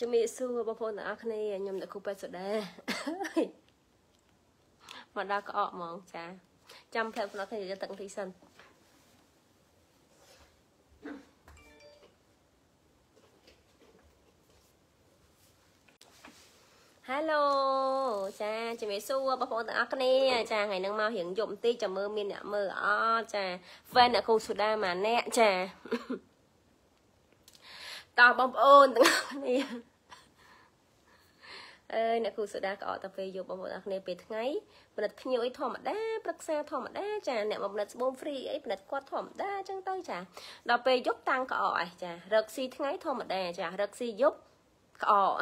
ជំរាបសួរបងប្អូនទាំងអស់គ្នាខ្ញុំអ្នកគ្រូពេទ្យសូដាមកដល់ក្អកហ្មងចាចាំផ្លែផ្នត់គ្នាយកទឹកទីសិន Hello ចាជំរាបសួរបងប្អូនទាំងអស់គ្នាចាថ្ងៃហ្នឹងមករៀងយប់បន្តិចចាំមើលមានអ្នកមើលអត់ចា fan អ្នកគ្រូសូដាម៉ាអ្នកចា តោះបងប្អូនទាំងអស់គ្នាអើយអ្នកគ្រូសូដាក៏អត់ទៅពេលយប់បងប្អូនទាំងអស់គ្នាពេលថ្ងៃផលិតភ្ញៀវអីធម្មតាប្រឹក្សាធម្មតាចាអ្នកមកផលិតស្បូន free អីផលិតគាត់ធម្មតាអញ្ចឹងទៅចាដល់ពេលយប់តាំងក៏អស់ចារកស៊ីថ្ងៃធម្មតាចារកស៊ីយប់ ក្អក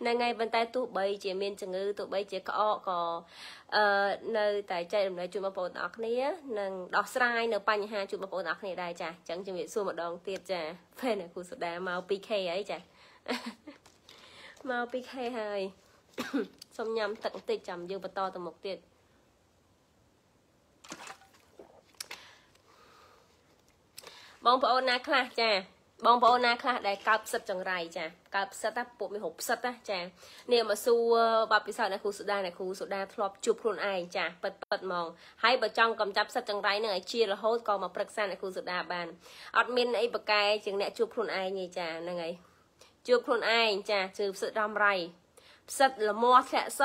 ហ្នឹងហើយប៉ុន្តែទោះបី ជាមានជំងឺទោះបីជាក្អកក៏អឺនៅតែចែករំលែកជូនបងប្អូនទាំងអស់គ្នានិងដោះស្រាយនៅបញ្ហាជូនបងប្អូនទាំងអស់គ្នាដែរចាអញ្ចឹងជំរាបសួរម្ដងទៀតចាពេលអ្នកគ្រូសូដាមក 2K ហើយចាមក 2K ហើយសុំញ៉ាំទឹកបន្តិចចាំយើងបន្តទៅមុខទៀតបងប្អូនណាខ្លះចា បងប្អូនណាខ្លះដែលកើតផ្សិតចង្រៃចាកើតផ្សិតណាពួកមានរូបផ្សិតណាចានេះមកសួរបបពិសោធន៍អ្នកគ្រូសុដាអ្នកគ្រូសុដាធ្លាប់ជួបខ្លួនឯងចាប៉ិតប៉ិតហ្មងហើយបើចង់កំចាប់ផ្សិតចង្រៃនឹងឲ្យជារហូតក៏មកប្រឹក្សាអ្នកគ្រូសុដាបានអត់មានអីប្រកែជាងអ្នកជួបខ្លួនឯងទេចាហ្នឹងហើយជួបខ្លួនឯងចាជឿផ្សិតរំរៃផ្សិតលមាស់ធ្លាក់ស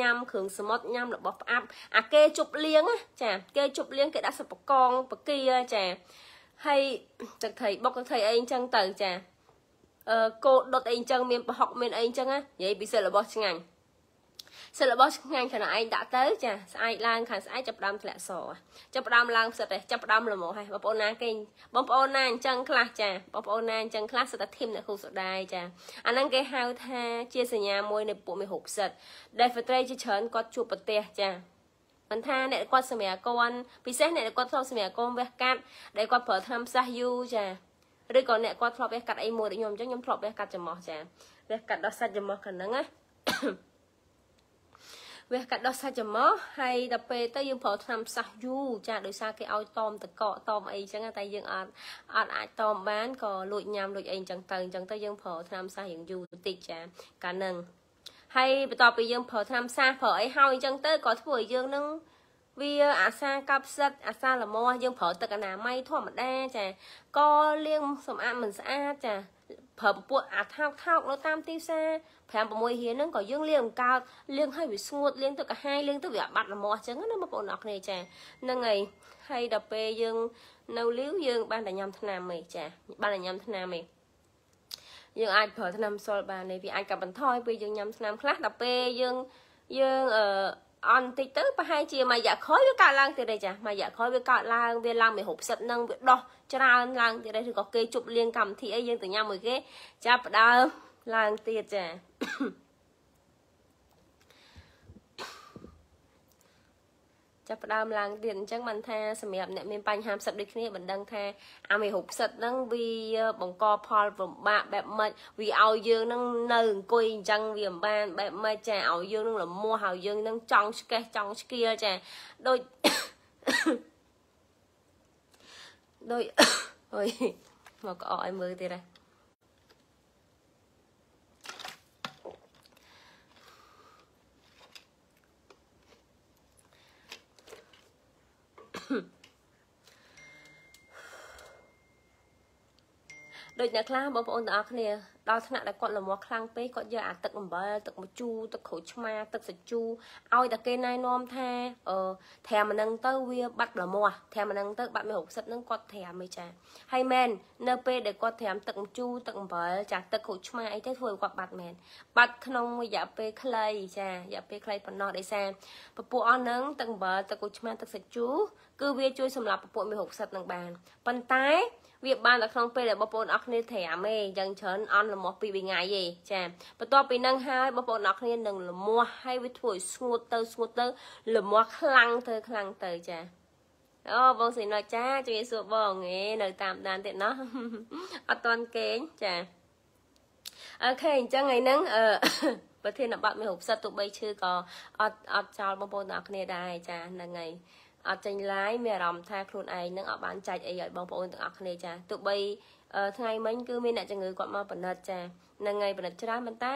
ញ៉ាំគ្រឿងសមុទ្រញ៉ាំរបស់ផ្អាប់អាគេជប់លៀងចាគេជប់លៀងគេដាក់សិបកងបកាចា ហើយទឹកថៃបុកទឹកថៃអីអញ្ចឹងទៅចាអឺគោដុតអីអញ្ចឹងមានប្រហុកមានអីអញ្ចឹងណានិយាយពីសិលរបស់ឆ្ងាញ់សិលរបស់ឆ្ងាញ់ខាងឯងដាក់ទៅចាស្អែកឡើងខាងស្អែកចាប់ផ្ដើមធ្លាក់សចាប់ផ្ដើមឡើងផ្សិតទេចាប់ផ្ដើមល្មមហើយបងប្អូនណាគេបងប្អូនណាអញ្ចឹងខ្លះចាបងប្អូនណាអញ្ចឹងខ្លះសិតតែធីមអ្នកគ្រូសុដាយចាអាហ្នឹងគេហៅថាជាសញ្ញាមួយនៃពួកមេហូបផ្សិតដែលហ្វត្រីជាច្រើនគាត់ជួបប្រទេសចា មិនថាអ្នកគាត់សម្រាប់កូនពិសេសអ្នកគាត់ធ្លាប់សម្រាប់កូនវះកាត់ដែលគាត់ប្រើថ្នាំផ្សះយូរចាឬក៏អ្នកគាត់ធ្លាប់វះកាត់អីមួយដូចខ្ញុំអញ្ចឹងខ្ញុំធ្លាប់វះកាត់ចំោះចាវះកាត់ដោះសាច់ចំោះខាងហ្នឹងណាវះកាត់ដោះសាច់ចំោះហើយដល់ពេលទៅយើងប្រើថ្នាំផ្សះយូរចាដោយសារគេឲ្យតอมតកកតอมអីអញ្ចឹងតែយើងអត់អត់អាចតอมបានក៏លួចញ៉ាំលួចអីអញ្ចឹងទៅអញ្ចឹងទៅយើងប្រើថ្នាំផ្សះយ៉ាងយូរបន្តិចចាកាលហ្នឹង ហើយបន្ទាប់ពីយើងប្រើថ្នាំសាសប្រើអីហើយអញ្ចឹងទៅក៏ធ្វើឲ្យយើងនឹងវាអាសាកាប់ផ្សិតអាសាលមាស់យើងប្រើទឹកអនាម័យធម្មតាចាក៏លាងសម្អាតមិនស្អាតចាប្រើពពួកអាថោកថោកនៅតាមទីផ្សារ5 6រៀលហ្នឹងក៏យើងលាងបង្កើតលាងឲ្យវាស្ងួតលាងទៅកាហាយលាងទៅវាបាត់លមាស់អញ្ចឹងណាបងប្អូនអរគ្នាចាហ្នឹងហើយហើយដល់ពេលយើងនៅលាវយើងបានតែញ៉ាំថ្នាំឯងចាបានតែញ៉ាំថ្នាំឯង យើងអាចប្រើថ្នាំសុលបានទេវាអាចកាត់បន្ថយពេលយើងញ៉ាំថ្នាំខ្លះដល់ពេលយើងយើងអឺអន់តិចទៅប្រហែលជាមួយរយៈក្រោយវាកើតឡើងទៀតទេចាមួយរយៈក្រោយវាកើតឡើងវាឡើងមួយ60នឹងវាដោះច្រើនឡើងទៀតទេឬក៏គេជប់លៀងកម្មវិធីអីយើងទៅញ៉ាំមួយគេចាប់ផ្ដើមឡើងទៀតចា ចាប់ផ្ដើមឡើងទៀតអញ្ចឹងបានថាសម្រាប់អ្នកមានបញ្ហាផ្សិតដូចគ្នាមិនដឹងថាអាមេរោគផ្សិតហ្នឹងវាបង្កផលលំបាកបែបម៉េចវាឲ្យយើងហ្នឹងនៅអង្គុយអញ្ចឹងវាមិនបានបែបម៉េចចាឲ្យយើងហ្នឹងលមាស់ឲ្យយើងហ្នឹងចង់ឆ្កេះចង់ឆ្កៀលចាដូចដូចអុយមកក្អកឲ្យមើលទៀតហ៎ ដូចអ្នកខ្លះបងប្អូនទាំងអស់គ្នាដល់ថ្នាក់ដែលគាត់លមាស់ខ្លាំងពេកគាត់យកអាទឹកអំបិលទឹកម្ជូរទឹកក្រូចឆ្មាទឹកសាច់ជូរឲ្យតែគេណែនាំថាអឺត្រាំហ្នឹងទៅវាបាត់លមាស់ត្រាំហ្នឹងទៅបាត់មានរោគផ្សិតហ្នឹងគាត់ត្រាំឯចាហើយមែននៅពេលដែលគាត់ត្រាំទឹកម្ជូរទឹកអំបិលចាទឹកក្រូចឆ្មាអីទៅធ្វើឲ្យគាត់បាត់មែនបាត់ក្នុងរយៈពេលខ្លីចារយៈពេលខ្លីប៉ុណ្ណោះដោយសារពពួកអស់ហ្នឹងទឹកអំបិលទឹកក្រូចឆ្មាទឹកសាច់ជូរគឺវាជួយសម្លាប់ពពួកមានរោគផ្សិតហ្នឹងបានប៉ុន្តែ វាបានតែក្នុងពេលដែលបងប្អូនអរគ្នាត្រាំទេយ៉ាងច្រើនអន់លមាស់ពីរថ្ងៃទេចាបន្ទាប់ពីនឹងហើយបងប្អូនអរគ្នានឹងលមាស់ហើយវាធ្វើឲ្យស្ងួតទៅស្ងួតទៅលមាស់ខ្លាំងទៅខ្លាំងទៅចាអូបងស៊ីណូចាជួយសួរបងហេនៅតាមដានទៀតណោះអត់តន់គេងចាអូខេអញ្ចឹងថ្ងៃហ្នឹងអឺប្រធានបទមានរូបសិតទោះបីឈឺក៏អត់អត់ចោលបងប្អូនទាំងអស់គ្នាដែរចាហ្នឹងហើយ អត់ចេញ live មានអារម្មណ៍ថាខ្លួនឯងនឹងអត់បានចែកអីឲ្យបងប្អូនទាំងអស់គ្នាចាទោះបីថ្ងៃមិញគឺមានអ្នកជំងឺគាត់មកបណ្ឌិតចានឹងថ្ងៃបណ្ឌិតច្រើនប៉ុន្តែ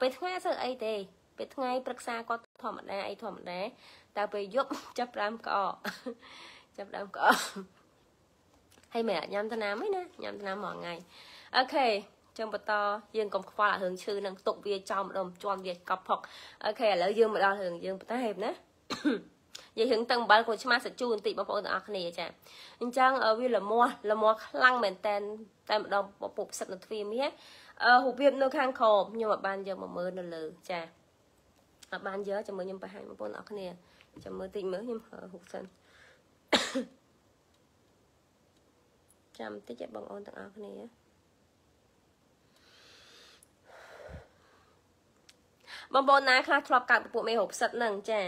ពេលថ្ងៃអត់ស្អីទេពេលថ្ងៃប្រឹក្សាគាត់ធម្មតាអីធម្មតាតែពេលយប់ចាប់ដើមក្អកចាប់ដើមក្អកហើយមិនញ៉ាំថ្នាំទេណាញ៉ាំថ្នាំមួយថ្ងៃអូខេចឹងបន្តយើងកុំខ្វល់អារឿងឈឺនឹងទុកវាចោលម្ដុំជន់វាកប់ផុកអូខេឥឡូវយើងមកដល់រឿងយើងបន្តហេបណា និយាយរឿងតឹងអំបិលកូនឆ្មាសសាជូបន្តិចបងប្អូនទាំងអស់គ្នាចាអញ្ចឹងវាលមាស់លមាស់ខ្លាំងមែនតែនតែម្ដងពពុះផ្សិតនៅទ្វារមាសអឺរូបភាពនៅខាងក្រោមខ្ញុំអត់បានយកមកមើលនៅលើចាអត់បានយកចាំមើលខ្ញុំបង្ហាញបងប្អូនទាំងអស់គ្នាចាំមើលតិចមើលខ្ញុំហូបសិនចាំតិចឲ្យបងប្អូនទាំងអស់គ្នាបងប្អូនណាខ្លះធ្លាប់កើតពពួកមេរោគផ្សិតហ្នឹងចា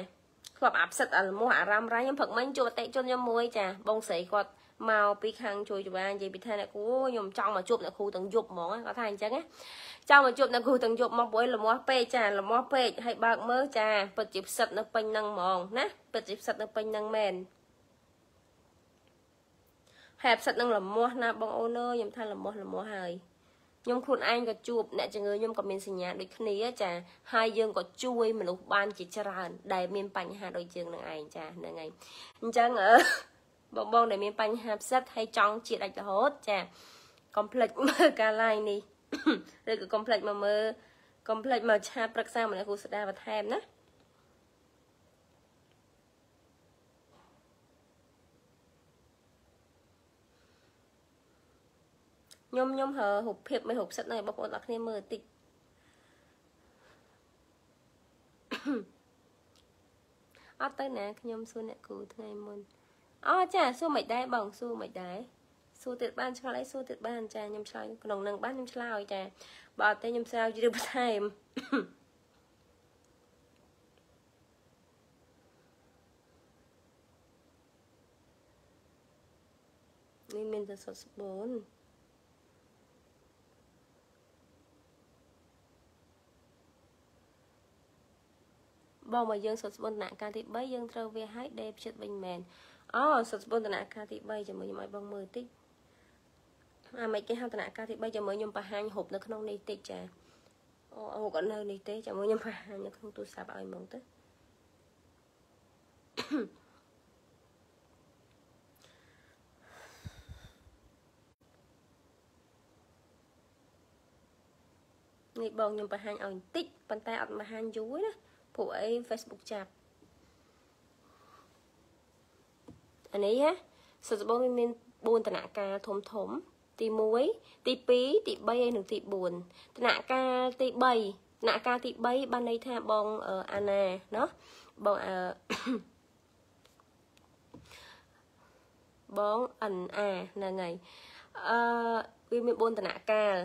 ធ្លាប់អាផ្សិតអាលមាស់អារ៉ាំរ៉ៃខ្ញុំព្រឹកមិញជួបអតិជនខ្ញុំមួយចាបងស្រីគាត់មកពីខាងជួយច្បានិយាយពីថាអ្នកគ្រូខ្ញុំចង់មកជួបអ្នកគ្រូទាំងយប់ហ្មងគាត់ថាអញ្ចឹងណាចង់មកជួបអ្នកគ្រូទាំងយប់មកព្រោះលមាស់ពេកចាលមាស់ពេកហើយបើកមើលចាពិតជាផ្សិតនៅពេញហ្នឹងហ្មងណាពិតជាផ្សិតនៅពេញហ្នឹងមែនហើយផ្សិតនឹងលមាស់ណាបងអូនអើយខ្ញុំថាលមាស់លមាស់ហើយ ខ្ញុំខ្លួនឯងក៏ជួបអ្នកជំងឺខ្ញុំក៏មានសញ្ញាដូចគ្នាចាហើយយើងក៏ជួយមនុស្សបានជាច្រើន ដែលមានបញ្ហាដូចយើងនឹងឯងចាហ្នឹងហើយអញ្ចឹងអឺបងបងដែលមានបញ្ហាផ្សិតហើយចង់ជាដាច់រហូតចាកុំភ្លេចមើលការ live នេះឬក៏កុំភ្លេចមកមើលកុំភ្លេចមកឆាតប្រឹក្សាមកអ្នកគ្រូស្ដាបន្ថែមណា ខ្ញុំខ្ញុំហៅរូបភាពមិនរូបសិតឲ្យបងប្អូនអរគ្នាមើលតិចអត់ទៅណាខ្ញុំសួរអ្នកគ្រូថ្ងៃមុនអូចាសួរមិនដែរបងសួរមិនដែរសួរទៀតបានឆ្លើយសួរទៀតបានចាខ្ញុំឆ្លើយក្នុងនឹងបានខ្ញុំឆ្លើយចាបើអត់ទេខ្ញុំស្រាវជ្រាវបន្ថែមនេះមានតែ44 បូនបងមកយើងសុតស្បូនដំណាក់កាលទី3យើងត្រូវវាឲ្យដេផ្ចិតវិញមែនអូសុតស្បូនដំណាក់កាលទី3ជាមួយខ្ញុំឲ្យបងមើលតិចអាមិនគេហៅដំណាក់កាលទី3ជាមួយខ្ញុំបង្ហាញរូបនៅក្នុងនេះតិចចាអូអូក៏នៅនេះទេជាមួយខ្ញុំបង្ហាញនៅក្នុងទូរស័ព្ទឲ្យហ្មងទៅនេះបងខ្ញុំបង្ហាញឲ្យបន្តិចប៉ុន្តែអត់បង្ហាញយូរណា ពួកអី Facebook ចាប់អានេះណាសិស្សត្បូងវាមាន4ដំណាក់កាលធំធំ ទី1ទី2ទី3ហើយនិងទី4ដំណាក់កាលទី3ដំណាក់កាលទី3បានន័យថាបងអាណាណោះបងអឺបង NA ហ្នឹងហើយអឺវាមាន4ដំណាក់កាល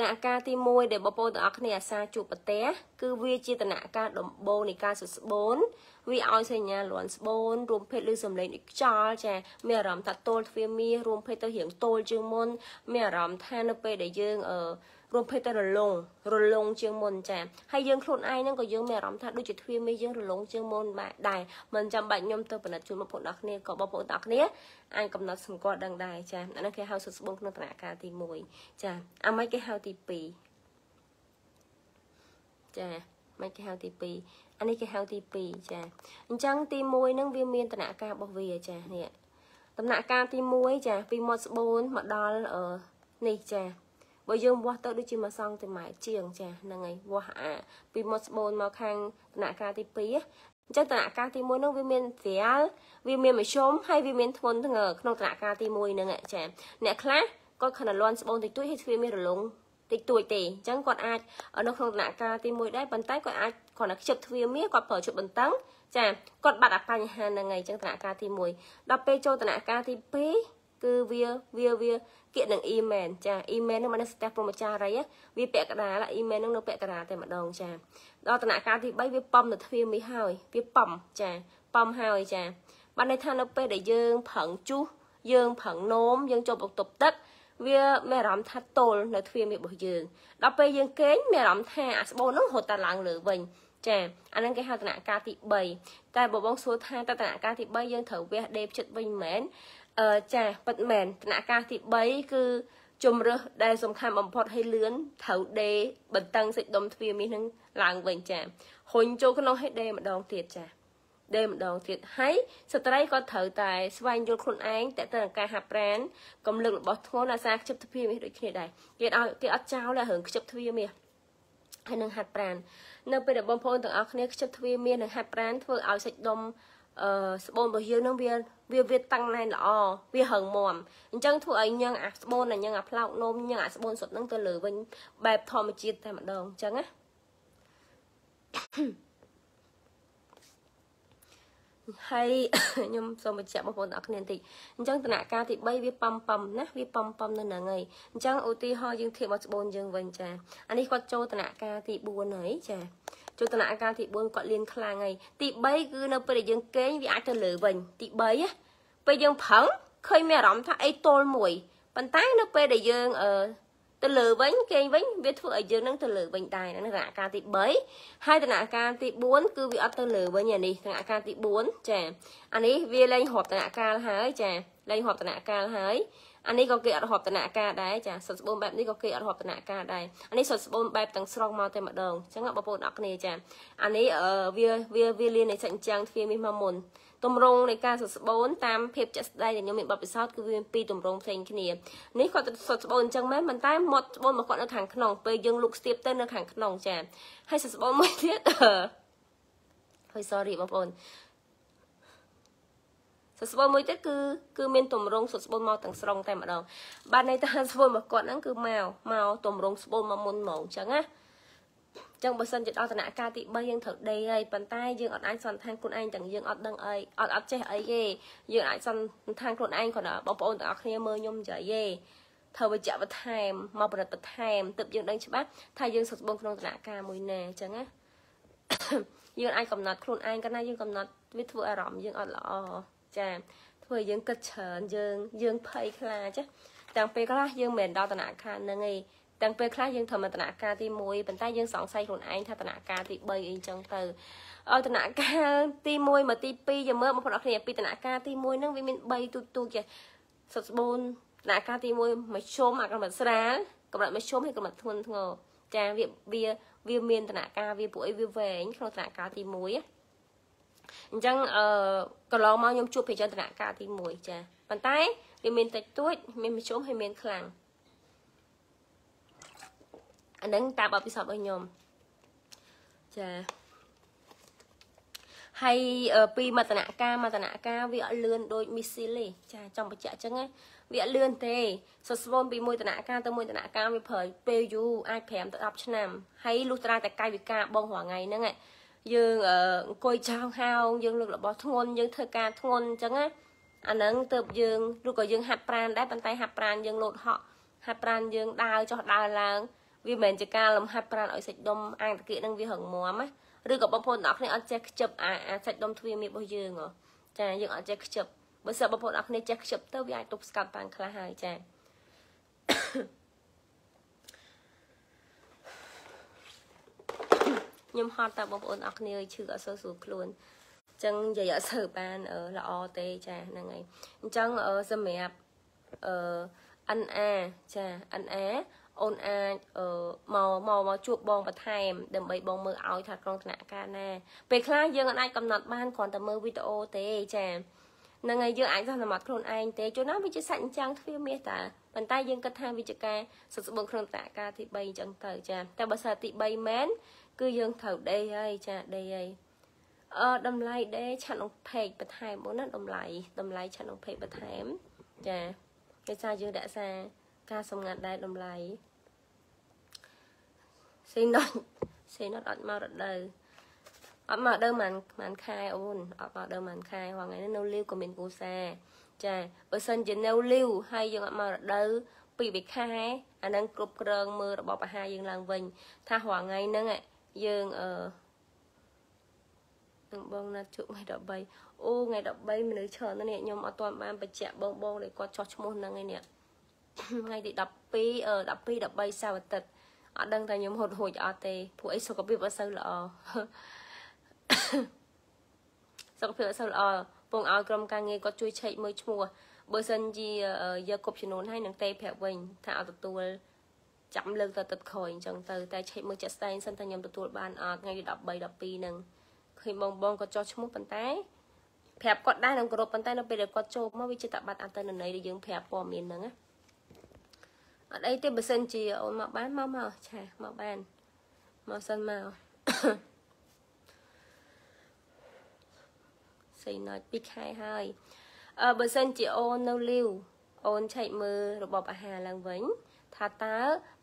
ដំណាក់កាលទី1ដែលបងប្អូនទាំងអស់គ្នាអាសាជួបប្រទេសគឺវាជាដំណាក់កាលដំបូងនៃការសស្បូនវាឲ្យសញ្ញាលន់ស្បូនរួមភេទឬសំឡេងដូចខ្យល់ចាមានអារម្មណ៍ថាទល់ទ្វាមាសរួមភេទទៅរៀងទល់ជាងមុនមានអារម្មណ៍ថានៅពេលដែលយើងអឺ រួមភេទទៅរលងរលងជាងមុនចាហើយយើងខ្លួនឯងហ្នឹងក៏យើងមានអារម្មណ៍ថាដូចជាទ្វាមេយើងរលងជាងមុនបាទដែរមិនចាំបាច់ខ្ញុំទៅផលិតជូនបងប្អូនអរគ្នាក៏បងប្អូនអរគ្នាអាចកំណត់សម្គាល់ដឹងដែរចាអានេះគេហៅសុទ្ធស្បូនក្នុងដំណាក់កាលទី1ចាអាម៉េចគេហៅទី2ចាមិនគេហៅទី2អានេះគេហៅទី2ចាអញ្ចឹងទី1ហ្នឹងវាមានដំណាក់កាលរបស់វាចានេះដំណាក់កាលទី1ចាពីមាត់ស្បូនមកដល់នេះចា បើយើងវាស់ទៅដូចជាមួយសង់ទីម៉ែត្រជាងចាហ្នឹងហើយវាស់អាពីមាត់ស្បូនមកខាងដំណាក់កាលទី2អញ្ចឹងដំណាក់កាលទី1ហ្នឹងវាមានស្រាលវាមានមធ្យមហើយវាមានធ្ងន់ធ្ងរក្នុងដំណាក់កាលទី1ហ្នឹងចាអ្នកខ្លះគាត់ខណ្ឌលន់ស្បូនតិចតួចហើយទ្វាមានរលងតិចតួចទេអញ្ចឹងគាត់អាចនៅក្នុងដំណាក់កាលទី1ដែរប៉ុន្តែគាត់អាចគ្រាន់តែខ្ជិបទ្វាមាសគាត់ប្រើជប់បន្តឹងចាគាត់បាត់អាបញ្ហាហ្នឹងហើយអញ្ចឹងដំណាក់កាលទី1ដល់ពេលចូលដំណាក់កាលទី2គឺវាវាវា គៀកនឹង email ចា email ហ្នឹងមិនស្ទះព្រមចារីវាពាក់កណ្ដាល email ហ្នឹងនៅពាក់កណ្ដាលតែម្ដងចាដល់ដំណាក់កាលទី3វាបំនៅទ្វារមីហើយវាបំចាបំហើយចាបានន័យថានៅពេលដែលយើងប្រឹងជុះយើងប្រឹងនោមយើងចូលបន្ទប់ទឹកវាមានអារម្មណ៍ថាទល់នៅទ្វារមីរបស់យើងដល់ពេលយើងគេងមានអារម្មណ៍ថាអាស្បូនហ្នឹងរត់តែឡើងលើវិញចាអាហ្នឹងគេហៅដំណាក់កាលទី3តែបបងសួរថាតើដំណាក់កាលទី3យើងត្រូវវះដេបចិត្តវិញមែន អឺចាពិតមែនដំណាក់កាលទី3គឺជំរឹះដែលសំខាន់បំផុតឲ្យលឿនត្រូវដេបន្តឹងសាច់ដុំទ្វារមាសនឹងឡើងវិញចាហុញចូលក្នុងឲ្យដេម្ដងទៀតចាដេម្ដងទៀតហើយស្ត្រីក៏ត្រូវតែស្វែងយល់ខ្លួនឯងតើតើការហាត់ប្រានកំលឹករបស់ធ្ងន់អាសាខ្ជិបទ្វារមាសដូចគ្នាដែរគេឲ្យគេអត់ចោលរឿងខ្ជិបទ្វារមាសហើយនឹងហាត់ប្រាននៅពេលដែលបងប្អូនទាំងអស់គ្នាខ្ជិបទ្វារមាសនិងហាត់ប្រានធ្វើឲ្យសាច់ដុំ អឺស្បូនរបស់យើងនឹងវាវាវាតាំងណែនល្អវារឹងមាំអញ្ចឹងធ្វើឲ្យញ៉ឹងអាស្បូនញ៉ឹងអាផ្លោកនោមញ៉ឹងអាស្បូនសុទ្ធនឹងទៅលើវិញបែបធម្មជាតិតែម្ដងអញ្ចឹងណាហើយខ្ញុំសូមបញ្ជាក់បងប្អូនទាំងអស់គ្នាបន្តិចអញ្ចឹងដំណាក់កាលទី3វាប៉ំប៉ំណាវាប៉ំប៉ំនៅហ្នឹងហើយអញ្ចឹងឧទាហរណ៍យើងធៀបមកស្បូនយើងវិញចាអានេះគាត់ចូលដំណាក់កាលទី4ហើយចា ចូលដំណាក់កាលទី4គាត់លៀនខ្លាំងហើយទី3គឺនៅពេលដែលយើងគេងវាអាចទៅលើវិញទី3ណាពេលយើងប្រឹងឃើញមានអារម្មណ៍ថាអីទល់មួយប៉ុន្តែនៅពេលដែលយើងអឺទៅលើវិញគេងវិញវាធ្វើឲ្យយើងនឹងទៅលើវិញដែរហ្នឹងដំណាក់កាលទី3ហើយដំណាក់កាលទី4គឺវាអត់ទៅលើវិញអានេះដំណាក់កាលទី4ចាអានេះវាលែងរាប់ដំណាក់កាលហើយចាលែងរាប់ដំណាក់កាលហើយ អានេះក៏គេអត់រាប់ដំណាក់កាលដែរចាសុទ្ធស្បូនបែបនេះក៏គេអត់រាប់ដំណាក់កាលដែរអានេះសុទ្ធស្បូនបែបទាំងស្រុងមកតែម្ដងអញ្ចឹងបងប្អូនអរគ្នាចាអានេះវាវាវាលៀននៃសាច់អញ្ចឹងទ្វាមាសមកមុនទម្រង់នៃការសត់ស្បូនតាមភាពជាក់ស្ដែងដែលខ្ញុំមានបទពិសោធន៍គឺវាមានពីរទម្រង់ផ្សេងគ្នានេះគាត់សត់ស្បូនអញ្ចឹងមែនប៉ុន្តែមាត់ស្បូនរបស់គាត់នៅខាងក្នុងពេលយើងលុកស្ទាបទៅនៅខាងក្នុងចាហើយសត់ស្បូនមួយទៀតហើយ sorry បងប្អូន សស្បូនមួយទៀតគឺគឺមានទម្រង់សស្បូនមកទាំងស្រុងតែម្ដងបាទន័យថាស្បូនរបស់គាត់ហ្នឹងគឺមកមកទម្រង់ស្បូនមកមុនហ្មងអញ្ចឹងណាចឹងបើសិនជាដល់ដំណាក់កាលទី3យើងត្រូវដេកហើយប៉ុន្តែយើងអត់អាចសន្តានខ្លួនឯងទាំងយើងអត់ដឹងអីអត់អត់ចេះអីទេយើងអាចសន្តានខ្លួនឯងគ្រាន់តែបងប្អូនទាំងអស់គ្នាមើលខ្ញុំចៃទេធ្វើវិជ្ជាបន្ថែមមកប្រឌិតបន្ថែមទើបយើងដឹងច្បាស់ថាយើងសុខស្បូនក្នុងដំណាក់កាលមួយណាអញ្ចឹងណាយើងអាចកំណត់ខ្លួនឯងកាលណាយើងកំណត់វាធ្វើអារម្មណ៍យើងអត់ល្អ ចាធ្វើឲ្យយើងគិតច្រើនយើងយើងភ័យខ្លាចចាទាំងពេលខ្លះយើងមិនដល់ដំណាក់កាលហ្នឹងទេទាំងពេលខ្លះយើងធ្វើមកដំណាក់កាលទី1ប៉ុន្តែយើងសង្ស័យខ្លួនឯងថាដំណាក់កាលទី3អីចឹងទៅឲ្យដំណាក់កាលទី1មកទី2យើងមើលបងប្អូនអរគ្នាពីដំណាក់កាលទី1ហ្នឹងវាមាន3ទូទូចេះសុទ្ធស្បូនដំណាក់កាលទី1មកជុំអាកម្រិតស្រាលកម្រិតមកជុំហើយកម្រិតធ្ងន់ធ្ងរចាវាវាវាមានដំណាក់កាលវាពួកអីវាវែងក្នុងដំណាក់កាលទី1 អញ្ចឹងអឺកន្លងមកខ្ញុំជួបភិជនដំណាក់កាលទី1ចាប៉ុន្តែវាមានតិចតួចមានមជ្ឈុំហើយមានខ្លាំងអានឹងតាមបទពិសោធន៍របស់ខ្ញុំចាហើយពីមតនការមតនការវាអត់លឿនដូចមីស៊ីលទេចាចង់បញ្ជាក់អញ្ចឹងណាវាអត់លឿនទេសស្វូនពីមួយតនការទៅមួយតនការវាប្រើពេលយូរអាច5ទៅ10ឆ្នាំហើយលុះត្រាតែកាយវិការបងរាល់ថ្ងៃហ្នឹង យើងអង្គុយចោងហោងយើងលើករបស់ធ្ងន់យើងធ្វើការធ្ងន់អញ្ចឹងណាអាហ្នឹងទៅយើងឬក៏យើងហាត់ប្រានដែរប៉ុន្តែហាត់ប្រានយើងលោតហក់ហាត់ប្រានយើងដើរចុះដើរឡើងវាមិនមែនជាការលំហាត់ប្រាណឲ្យសាច់ដុំអាងតាគៀកនឹងវារឹងមាំណាឬក៏បងប្អូនទាំងអស់គ្នាអត់ចេះខ្ជិបអាអាសាច់ដុំទ្វាមីរបស់យើងហ៎ចាយើងអត់ចេះខ្ជិបបើសិនបងប្អូនទាំងអស់គ្នាចេះខ្ជិបទៅវាអាចទប់ស្កាត់បានខ្លះហើយចា ខ្ញុំហត់តើបងប្អូនអរគ្នាឈឺអត់សូវស្រួលខ្លួនអញ្ចឹងនិយាយអត់សូវបានល្អទេចាហ្នឹងហើយអញ្ចឹងសម្រាប់អឺ NA ចា NA អូនអាចមកមកមកជួបបងបន្ថែមដើម្បីបងមើលឲ្យថាក្នុងឋានៈការណាពេលខ្លះយើងអាចកំណត់បានគ្រាន់តែមើលវីដេអូទេចានឹងហើយយើងអាចសន្មត់ខ្លួនឯងទេជួនណាវាជាសាច់អញ្ចឹងទ្វាមាសតាប៉ុន្តែយើងគិតថាវាជាការសុខស្បូនក្នុងតៈការទី3អញ្ចឹងទៅចាតែបើសិនទី3មែន គឺយើងត្រូវដេកហើយចាដេកហើយអឺតម្លៃដេកឆាត់ក្នុងពេកបន្ថែមបងណាតម្លៃតម្លៃឆាត់ក្នុងពេកបន្ថែមចាគេថាយើងរក្សាការសម្ងាត់ដែរតម្លៃសេណុតសេណុតអត់មករដូវអត់មករដូវមិនមិនខែអូនអត់មកដើមមិនខែហងៃនេះនៅលីវក៏មានគូសាចាបើសិនជានៅលីវហើយយើងអត់មករដូវពីរខែអាហ្នឹងគ្រប់គ្រងមើលរបបអាហារយើងឡើងវិញថារាល់ថ្ងៃហ្នឹង យើងអឺនឹងបងណាត់ជួបថ្ងៃ13អូថ្ងៃ13មនុស្សច្រើនណាស់នេះខ្ញុំអត់ទាន់បានបញ្ជាក់បងបងដែលគាត់ចោះឈ្មោះហ្នឹងឯនេះថ្ងៃទី12អឺ12 13សៅរ៍អាទិត្យអត់ដឹងថាខ្ញុំហត់ហួចអត់ទេព្រោះអីសុខភាពអត់សូវល្អសុខភាពអត់សូវល្អពងឲ្យក្រុមការងារគាត់ជួយឆែកមើលឈ្មោះបើសិនជាយកគប់ចំនួនឲ្យនឹងទេប្រាប់វិញថាអត់ទទួល ចាំលើកទៅទឹកក្រោយអញ្ចឹងទៅតែឆែកមើលចាក់ស្ដែងសិនថាខ្ញុំទទួលបានអត់ថ្ងៃ13 12ហ្នឹងឃើញបងបងគាត់ចោះឈ្មោះប៉ុន្តែប្រាប់គាត់ដែរនឹងគោរពប៉ុន្តែនៅពេលដែលគាត់ចូលមកវាជាតបាត់អត្តនន័យដែលយើងប្រាប់ព័ត៌មានហ្នឹងណាអត់អីទេបើសិនជាអូនមកបានមកមកឆាមកបានមកសិនមកសៃណត់2ខែហើយអឺបើសិនជាអូននៅលាវអូនឆែកមើលរបបអាហារឡើងវិញ ថាតើ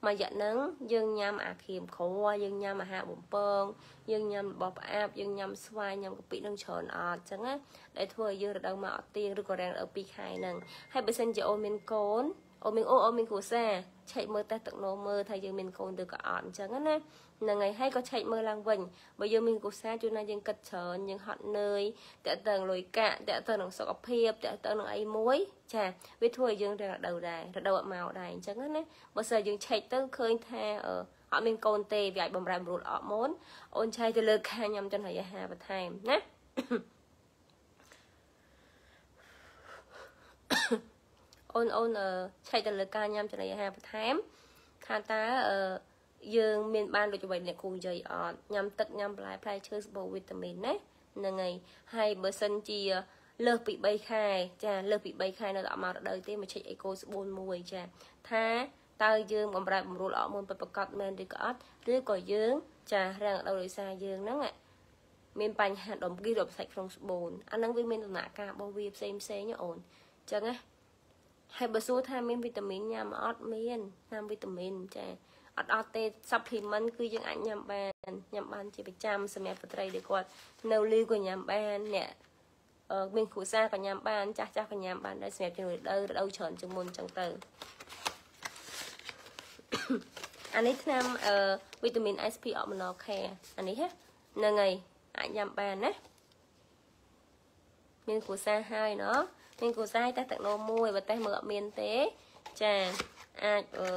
មួយរយៈហ្នឹងយើងញ៉ាំអាខៀមគ្រួយើងញ៉ាំអាហារបំពងយើងញ៉ាំរបស់ផ្អាប់យើងញ៉ាំស្វាយញ៉ាំកាពិនឹងច្រើនអត់អញ្ចឹងណាដែលធ្វើឲ្យយើងរដូវមកអត់ទៀងឬក៏រាំងរដូវ2ខែហ្នឹងហើយបើសិនជាអូនមានកូនអូមីងអូអូមីងគ្រួសារឆែកមើលតេស្តទឹកនោមើលថាយើងមានកូនឬក៏អត់អញ្ចឹងណាហ្នឹងហើយហើយក៏ឆែកមើលឡើងវិញបើយើងមានគ្រួសារជួនណាយើងគិតច្រើនយើងហត់នឿយតើតើលុយកាក់តើតើនឹងសុខភាពតើតើនឹងអីមួយ ចាវាធ្វើឲ្យយើងរដូវដែររដូវអត់មកដែរអញ្ចឹងណាបើសិនយើងឆែកទៅឃើញថាអឺអត់មានកូនទេវាអាចបំរែបំរួលអត់មុនអូនឆែកទៅលើខាញ៉ាំចន្ទរាហាបន្ថែមណាអូនអូនឆែកទៅលើការញ៉ាំចំណីអាហារបន្ថែមថាតើ យើងមានបានដូចអ្វីអ្នកគ្រូនិយាយអត់ញ៉ាំទឹកញ៉ាំបន្លែផ្លែឈើសម្បូរវីតាមីនណាហ្នឹងហើយហើយបើសិនជាលើសពី3ខែចាលើសពី3ខែនៅដល់មករដូវទេមកឆែកអេកូស្បូនមួយចាថាតើយើងបំរែបំរួលអត់មុនពិតប្រកបមែនឬក៏អត់ឬក៏យើង ចារាំងដល់ដោយសារយើងហ្នឹងមានបញ្ហាដុំគីរប់សាច់ក្នុងស្បូនអាហ្នឹងវាមានដំណាក់កាលរបស់វាផ្សេងផ្សេងអូនអញ្ចឹងណាហើយបើសួរថាមានវីតាមីនញ៉ាំអត់មានញ៉ាំវីតាមីនចា អត់អត់ទេ supplement គឺយើងអាចញ៉ាំបានញ៉ាំបានជាប្រចាំសម្រាប់ប្រត្រីដែលគាត់នៅលីក៏ញ៉ាំបានអ្នកមានគ្រួសារក៏ញ៉ាំបានចាស់ចាស់ក៏ញ៉ាំបានដែរសម្រាប់ជំនួយរដូវរដូវច្រើនជាងមុនអញ្ចឹងទៅអានេះថ្នាំអឺវីតាមីន SP Optional Care អានេះហ្នឹងហើយអាចញ៉ាំបានណាមានគ្រួសារហើយណោះមានគ្រួសារតែទឹកនោមមួយបើតែមើលអត់មានទេចាអាចអឺ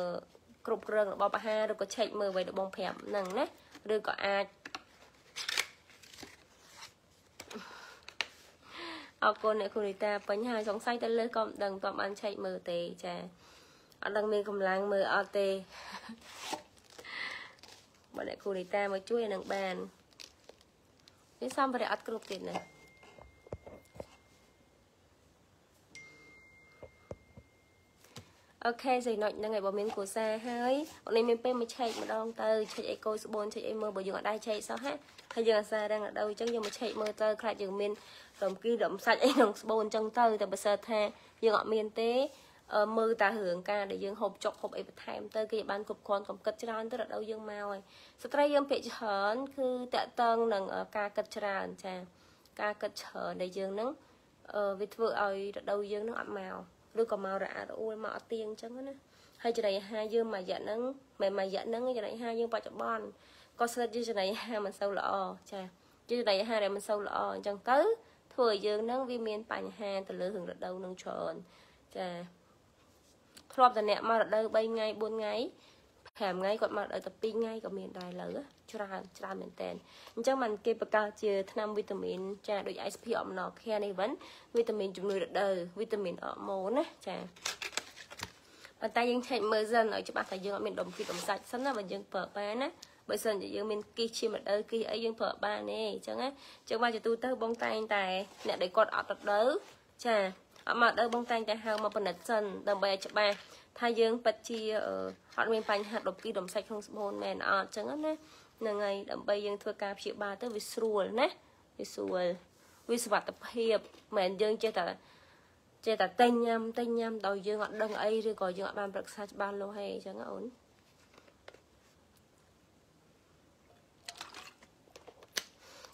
គ្រប់គ្រងរបបអាហារឬក៏ឆែកមើលអ្វីដែលបងប្រាប់ហ្នឹងណាឬក៏អាចអរគុណអ្នកគូនីតាបញ្ហាសង្ស័យទៅលើក៏មិនដឹងតបបានឆែកមើលទេចាអត់ដឹងមានកម្លាំងមើលអត់ទេបើអ្នកគូនីតាមកជួយនឹងបានវាសម្ភារៈអត់គ្រប់ទៀតណា អូខេសៃណុចហ្នឹងហើយបើមានគ្រួសារហើយអូននេះមានពេលមកឆែកម្ដងទៅឆែកអីកូស្បូនឆែកអីមើលបើយើងអត់ដែរឆែកសោះហ่ะហើយយើងអាសារាំងដល់អញ្ចឹងយើងមកឆែកមើលទៅខ្លាចយើងមានរំគីរំសាច់អីក្នុងស្បូនអញ្ចឹងទៅតែបើសិនថាយើងអត់មានទេមើលតារឿងការដែលយើងហូបចុកហូបអីបន្ថែមទៅគេបានគ្រប់គ្រាន់កំគិតច្រើនទៅរដូវយើងមកហើយស្ត្រីយើងភាគច្រើនគឺតកតងនឹងការគិតច្រើនចាការគិតច្រើនដែលយើងនឹងវាធ្វើឲ្យរដូវយើងនឹងអត់មក ឬក៏មករអារអួលមកអត់ទៀងអញ្ចឹងណាហើយចំណីអាហារយើងមួយរយៈហ្នឹងមិនមួយរយៈហ្នឹងចំណីអាហារយើងបច្ចុប្បន្នក៏ស្និទ្ធជាចំណីអាហារមិនសូវល្អចាជាចំណីអាហារដែលមិនសូវល្អអញ្ចឹងទៅធ្វើឲ្យយើងហ្នឹងវាមានបញ្ហាទៅលើរឿងរដូវនឹងច្រើនចាធ្លាប់តែអ្នកមករដូវ3ថ្ងៃ4ថ្ងៃ 5ថ្ងៃគាត់មកដល់តែ2ថ្ងៃក៏មានដែរលើច្រើនច្រើនមែនតើអញ្ចឹងបានគេបង្កើតជាថ្នាំវីតាមីនចាដូច SP Opnol Care នេះវិញវីតាមីនជំនួយរដូវវីតាមីនអរម៉ូនណាចាប៉ុន្តែយើងឆែកមើលសិនឲ្យច្បាស់ថាយើងអត់មានដុំគីដុំសាច់សិនណាបើយើងប្រើបានណាបើសិនជាយើងមានគីសឈាមរដូវគីសអីយើងប្រើបានទេអញ្ចឹងណាអញ្ចឹងមកជាទូទៅបងតែងតែអ្នកដែលគាត់អត់រដូវចាអត់មកដល់បងតែងតែហៅមកពិនិត្យសិនដើម្បីឲ្យច្បាស់ ថាយើងពិតជាអត់មានបញ្ហាដុំគីដុំសាច់ក្នុងស្បូនមែនអត់អញ្ចឹងណាហ្នឹងហើយដើម្បីយើងធ្វើការព្យាបាលទៅវាស្រួលណាវាស្រួលវាសុវត្ថិភាពមិនយើងចេះតែចេះតែតែញ៉ាំតែញ៉ាំដោយយើងអត់ដឹងអីឬក៏យើងអត់បានប្រឹក្សាច្បាស់លាស់ហេអញ្ចឹងអូន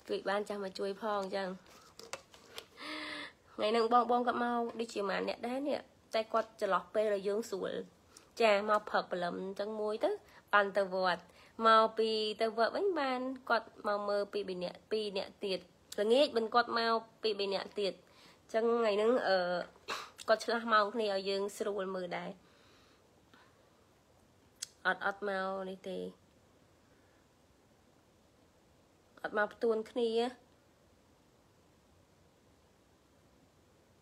ជួយបានចាំមកជួយផងអញ្ចឹងថ្ងៃហ្នឹងបងបងគាត់មកដូចជាម៉ានអ្នកដែរនេះ តែគាត់ចន្លោះពេលឲ្យយើងស្រួលចាមកផឹកព្រលឹមអញ្ចឹងមួយទៅបានទៅវត្តមកពីទៅវត្តវិញបានគាត់មកមើលពី2នាក់2នាក់ទៀតល្ងាចមិនគាត់មកពី2នាក់ទៀតអញ្ចឹងថ្ងៃហ្នឹងអឺគាត់ឆ្លាស់ម៉ោងគ្នាឲ្យយើងស្រួលមើលដែរអត់អត់មកនេះទេអត់មកផ្ទួនគ្នា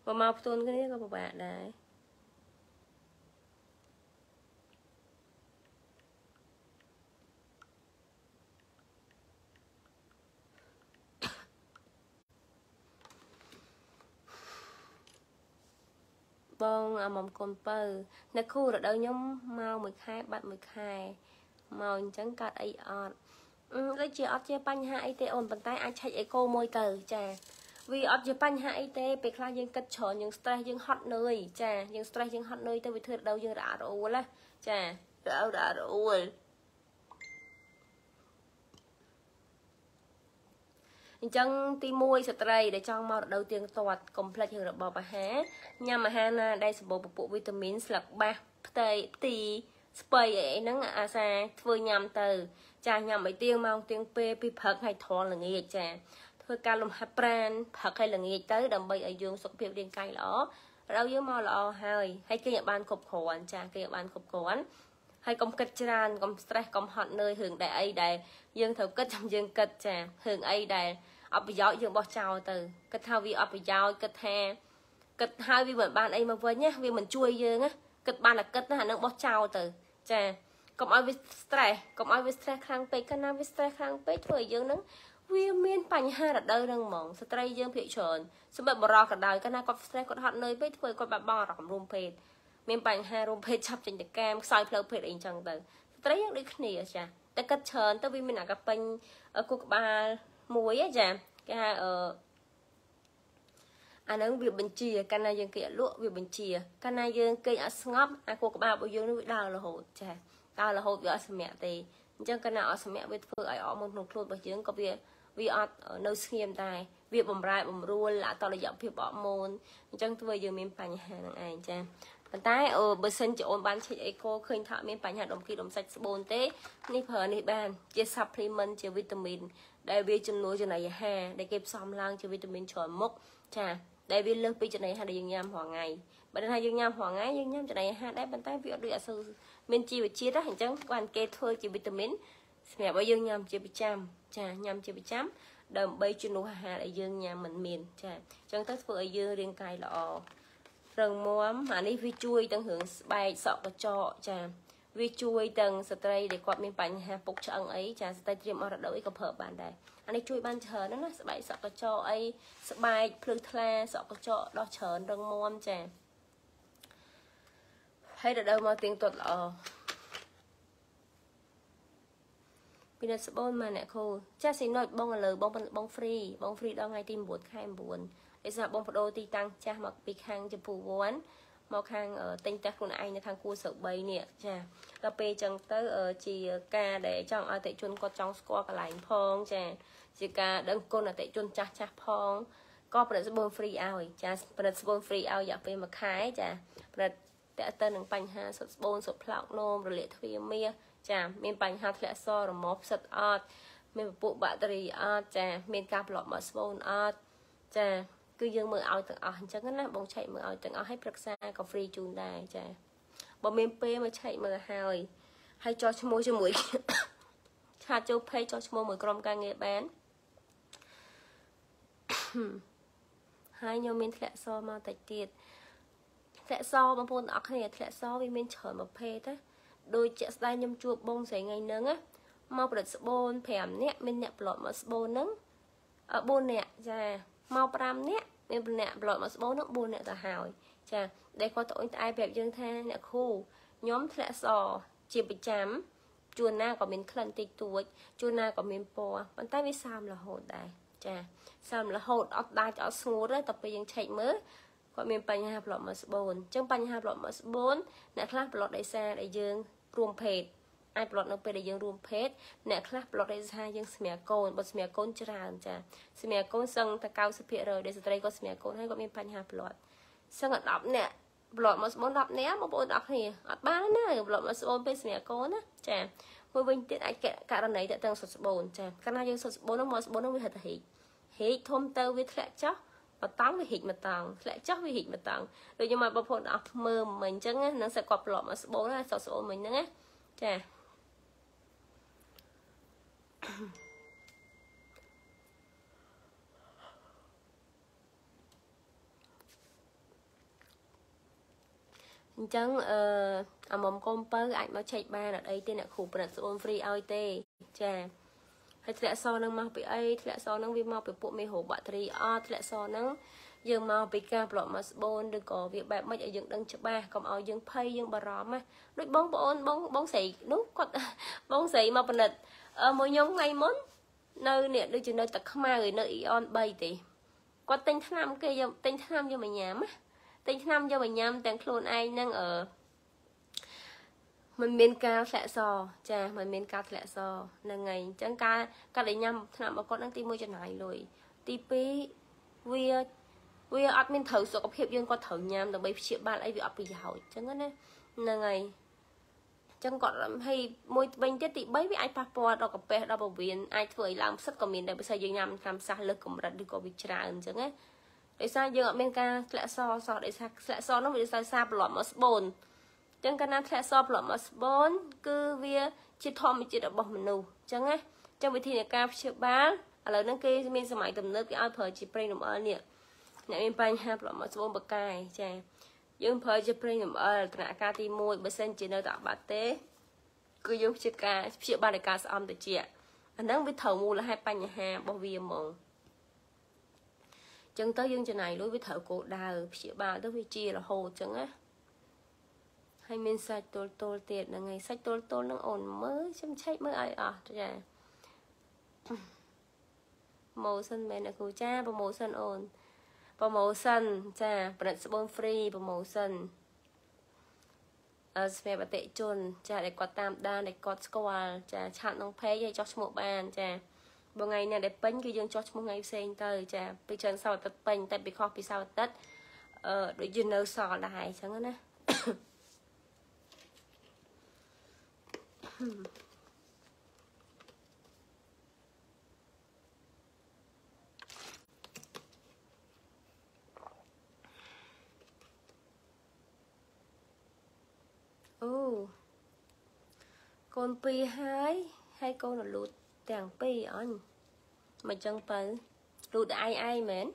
បើមកផ្ទួនគ្នាក៏ពិបាកដែរ បងអាមុំកូនពៅនៅគូរដូវខ្ញុំមកមួយខែបាត់មួយខែមកអញ្ចឹងកាត់អីអត់ដូចជាអត់ជាបញ្ហាអីទេអូនប៉ុន្តែអាចឆែកអេកូមួយទៅចាវាអត់ជាបញ្ហាអីទេពេលខ្លះយើងគិតច្រើនយើង stress យើងហត់នឿយចាយើង stress យើងហត់នឿយទៅវាធ្វើរដូវយើងរអាក់រអួលណាចារអួលរអាក់រអួល អញ្ចឹងទី1ស្ត្រីដែលចង់មករដូវទៀងទាត់កុំភ្លេចរឿងរបបអាហារញ៉ាំអាហារណាដែលសម្បូរពពួកវីតាមីនស្លឹកបាសផ្ទៃផ្ទីស្ពៃអីហ្នឹងអាសាធ្វើញ៉ាំទៅ ចាញ៉ាំឲ្យទៀងម៉ោងទៀងពេលពីព្រឹកឲ្យធន់ល្ងាចចាធ្វើការលំហាត់ប្រាណព្រឹកឲ្យល្ងាចទៅដើម្បីឲ្យយើងសុខភាពរាងកាយល្អរដូវយើងមកល្អហើយហើយគេឲ្យបានគ្រប់គ្រាន់ចាគេឲ្យបានគ្រប់គ្រាន់ ហើយកុំគិតច្រើនកុំ stress កុំហត់នឿយរឿងដែលអីដែលយើងត្រូវគិតចាំយើងគិតចារឿងអីដែលអត់ប្រយោជន៍យើងបោះចោលទៅគិតថាវាអត់ប្រយោជន៍គិតថាគិតហើយវាមិនបានអីមកវិញណាវាមិនជួយយើងណាគិតបានតែគិតណាអានឹងបោះចោលទៅចាកុំឲ្យវា stress កុំឲ្យវា stress ខ្លាំងពេកកាលណាវា stress ខ្លាំងពេកធ្វើឲ្យយើងនឹងវាមានបញ្ហារដូវហ្នឹងហ្មងស្ត្រីយើងភាគច្រើនសម្រាប់បរោះក៏ដោយកាលណាគាត់ stress គាត់ហត់នឿយពេកធ្វើឲ្យគាត់បាត់បង់អារម្មណ៍រួមភេទ មានបញ្ហារួមភេទឆាប់ចេញទៅកាមខ្សោយផ្លូវភេទអីចឹងទៅស្ត្រីយើងដូចគ្នាចាតែគិតច្រើនទៅវាមានអាកពេញគូក្បាលមួយចាគេហៅអឺអានឹងវាបញ្ជាកាលណាយើងគេអត់លក់វាបញ្ជាកាលណាយើងគេអត់ស្ងប់អាគូក្បាលរបស់យើងនឹងវាដើររហូតចាដើររហូតវាអត់សម្រាកទេអញ្ចឹងកាលណាអត់សម្រាកវាធ្វើឲ្យអកមុនក្នុងខ្លួនរបស់យើងក៏វាវាអត់នៅស្ងៀមដែរវាបំរែបំរួលអតរយៈភាពអកមុនអញ្ចឹងធ្វើយើងមានបញ្ហានឹងឯងចា ប៉ុន្តែអឺបើសិនជាអូនបានឆែកអេកូឃើញថាមានបញ្ហាដុំគីដុំសាច់ស្បូនទេនេះប្រើនេះបានជា supplement ជាវីតាមីនដែលវាជំនួសចំណីអាហារដែលគេផ្សំឡើងជាវីតាមីនច្រើនមុខចាដែលវាលើសពីចំណីអាហារដែលយើងញ៉ាំរាល់ថ្ងៃបើថាយើងញ៉ាំរាល់ថ្ងៃយើងញ៉ាំចំណីអាហារដែរប៉ុន្តែវាអត់ដូចអត់សូវមានជីវជាតិណាអញ្ចឹងបានគេធ្វើជាវីតាមីនសម្រាប់ឲ្យយើងញ៉ាំជាប្រចាំចាញ៉ាំជាប្រចាំដើម្បីជំនួសអាហារដែលយើងញ៉ាំមិនមានចាអញ្ចឹងទៅធ្វើឲ្យយើងរាងកាយល្អ រឹងមាំអានេះវាជួយទាំងរឿងស្បែកសក់កញ្ចក់ចាវាជួយទាំងស្ត្រីដែលគាត់មានបញ្ហាពុកឆ្អឹងអីចាស្ត្រីត្រៀមអរដូវអីក៏ប្រើបានដែរអានេះជួយបានច្រើនណាស្បែកសក់កញ្ចក់អីស្បែកភ្លឺថ្លាសក់កញ្ចក់ដោះច្រើនរឹងមាំចាហើយរដូវមកទៀងទាត់ល្អពីអ្នកស្បូនមកអ្នកគ្រូចាស់ស៊ីណុចបងឥឡូវបងបង free បង free ដល់ថ្ងៃទី9ខែ9 ដោយសារបងបដូរទីតាំងចាស់មកពីខាងចម្ពូវ័នមកខាងទិញផ្ទះខ្លួនឯងនៅខាងគួរស្រុក3នេះចាដល់ពេលអញ្ចឹងទៅជាការដែលចង់ឲ្យអតិជនគាត់ចង់ស្គាល់កន្លែងផងចាជាការដឹងគុណអតិជនចាស់ចាស់ផងក៏ផលិតស្បូន free ឲ្យចាផលិតស្បូន free ឲ្យរយៈពេល1ខែចាផលិតតើទៅនឹងបញ្ហាសុទ្ធស្បូនសុទ្ធផ្លោកនោមរលាកទ្វារមាសចាមានបញ្ហាធ្លាក់សរមាស់ផ្សិតអត់មានពពួកបាក់តេរីអត់ចាមានការប្លក់មកស្បូនអត់ចា គឺយើងមើលឲ្យទាំងអស់អញ្ចឹងណាបងឆែកមើលឲ្យទាំងអស់ឲ្យប្រឹក្សាក៏ free ជូនដែរចាបើមានពេលមកឆែកមើលហើយហើយចោះឈ្មោះជាមួយឆាតចូល page ចោះឈ្មោះមួយក្រុមការងារបានហើយខ្ញុំមានធ្លាក់សមកតិចទៀតធ្លាក់សបងប្អូនទាំងអស់គ្នាធ្លាក់សវាមានច្រើនប្រភេទណាដូចជាក់ស្ដែងខ្ញុំជួបបងស្រីថ្ងៃហ្នឹងណាមកប្រឌិតស្បូន5នាក់មានអ្នកប្លុតមកស្បូនហ្នឹង4នាក់ចា មក5នាក់មានម្នាក់ប្លុតមកស្បូននោះ4នាក់ទៅហើយចាដែលគាត់ត្អូញត្អែប្រាប់យើងថាអ្នកគ្រូខ្ញុំធ្លាក់សជាប្រចាំជួនណាក៏មានក្លិនតិចតួចជួនណាក៏មានពណ៌ប៉ុន្តែវាសើមរហូតដែរចាសើមរហូតអត់ដាច់អត់ស្ងួតទេតែពេលយើងឆែកមើលគាត់មានបញ្ហាប្លុតមកស្បូនអញ្ចឹងបញ្ហាប្លុតមកស្បូនអ្នកខ្លះប្លុតដោយសារដែលយើងរួមភេទ អាចប្លុតនៅពេលដែលយើងរួមភេទអ្នកខ្លះប្លុតដោយសារយើងស្មាកូនបើស្មាកូនច្រើនចាស្មាកូនសឹងតែ90%ដែលស្ត្រីគាត់ស្មាកូនហើយគាត់មានបញ្ហាប្លុតសឹង10នាក់ប្លុតមកស្បូន10នាក់បងប្អូន10គ្នាអត់បានណាប្លុតមកស្បូនពេលស្មាកូនណាចាមួយវិញទៀតអាចករណីតទាំងសុទ្ធស្បូនចាកាលណាយើងសុទ្ធស្បូននោះមកស្បូននោះវាហិតទៅហេកហេកធំទៅវាធ្លាក់ចុះបតង់វាហិចមកតង់ធ្លាក់ចុះវាហិចមកតង់ដូចខ្ញុំមកបងប្អូនអស់មើលមិញអញ្ចឹងណានឹងសិតគាត់ប្លុកមកស្បូនណាសុទ្ធស្បូនមិញហ្នឹងណាចា អញ្ចឹងអឺអាមុំកុំពៅអាចមកឆែកបានអត់អីទេអ្នកគ្រូប្រណិតស្អូនហ្វ្រីឲ្យទេចាហើយធ្លាក់សនឹងមកពីអីធ្លាក់សនឹងវាមកពីពួកមេរោគបាក់តេរីអត់ធ្លាក់សនឹងយើងមកពីការប្រឡប់មកស្បូនឬក៏វាបែបម៉េចឲ្យយើងដឹងច្បាស់កុំឲ្យយើងភ័យយើងបារម្ភណាដូចបងប្អូនបងបងស្រីនោះគាត់បងស្រីមកបណិតអឺ មួយខ្ញុំថ្ងៃមុននៅនេះដូចជានៅទឹកខ្មៅនៅអ៊ីអន3ទេគាត់ទិញថ្នាំគេយកទិញថ្នាំយកមកញ៉ាំណាទិញថ្នាំយកមកញ៉ាំទាំងខ្លួនឯងនឹងអឺมันមានការធ្លាក់សចាมันមានការធ្លាក់សហ្នឹងហើយអញ្ចឹងការការដែលញ៉ាំថ្នាំរបស់គាត់ហ្នឹងទី1ចំណាយលុយទី2វាវាអត់មានត្រូវសុខភាពយើងគាត់ត្រូវញ៉ាំដើម្បីព្យាបាលអីវាអត់ប្រយោជន៍អញ្ចឹងណាហ្នឹងហើយ ចឹងគាត់ហើយមួយវិញទៀតទី3វាអាចប៉ះពាល់ដល់កាពះដល់ពោះវៀនអាចធ្វើឲ្យឡើងផ្សិតក៏មានដែរបើសិនយើងញ៉ាំតាមសាសលើសកម្រិតឬក៏វាច្រើនអញ្ចឹងណាដោយសារយើងអត់មានការធ្លាក់សសោះដោយសារធ្លាក់សនោះវាដោយសារសារប្រឡប់មកស្បូនអញ្ចឹងកាលណាធ្លាក់សប្រឡប់មកស្បូនគឺវាជាធម្មជាតិរបស់មនុស្សអញ្ចឹងណាអញ្ចឹងវិធីនៃការព្យាបាលឥឡូវហ្នឹងគេមានសម័យទំនើបគេឲ្យប្រើជាប្រេងលំអិលនេះអ្នកមានបញ្ហាប្រឡប់មកស្បូនបកាយចា យើងប្រើជាប្រេងលំអិលដំណាក់កាលទី1បើសិនជានៅតែអត់បាត់ទេ គឺយើងព្យាការព្យាបាលដោយការស្អំតិចអាហ្នឹងវាត្រូវមូលហេតុបញ្ហារបស់វាហ្មងចឹងទៅយើងចំណាយលុយវាត្រូវគោលដៅព្យាបាលទៅវាជារហូតចឹងណាហើយមានសាច់ទល់ទល់ទៀតហ្នឹងហើយសាច់ទល់ទល់ហ្នឹងអូនមើលខ្ញុំឆែកមើលឲ្យអស់ចាម៉ូសិនមែនអ្នកគ្រូចាប្រម៉ូសិនអូន ប្រម៉ូសិនចាប្រណិតស្បូនហ្វ្រីប្រម៉ូសិនអឺសម្រាប់អតិជន ចាដែលគាត់តាមដានដែលគាត់ស្គាល់ចាឆាតក្នុង page ឲ្យចោះឈ្មោះបាន ចាបើថ្ងៃណាដែលពេញគឺយើងចោះឈ្មោះថ្ងៃផ្សេងទៅចាពីច្រើនសៅរ៍អាទិត្យពេញតែពីខុសពីសៅរ៍អាទិត្យអឺដូចយើងនៅសល់ដែរអញ្ចឹងណា អូកូនពីរហើយហើយកូនរលូតទាំងពីរអញមិនចឹងទៅលូតឯងឯងមែន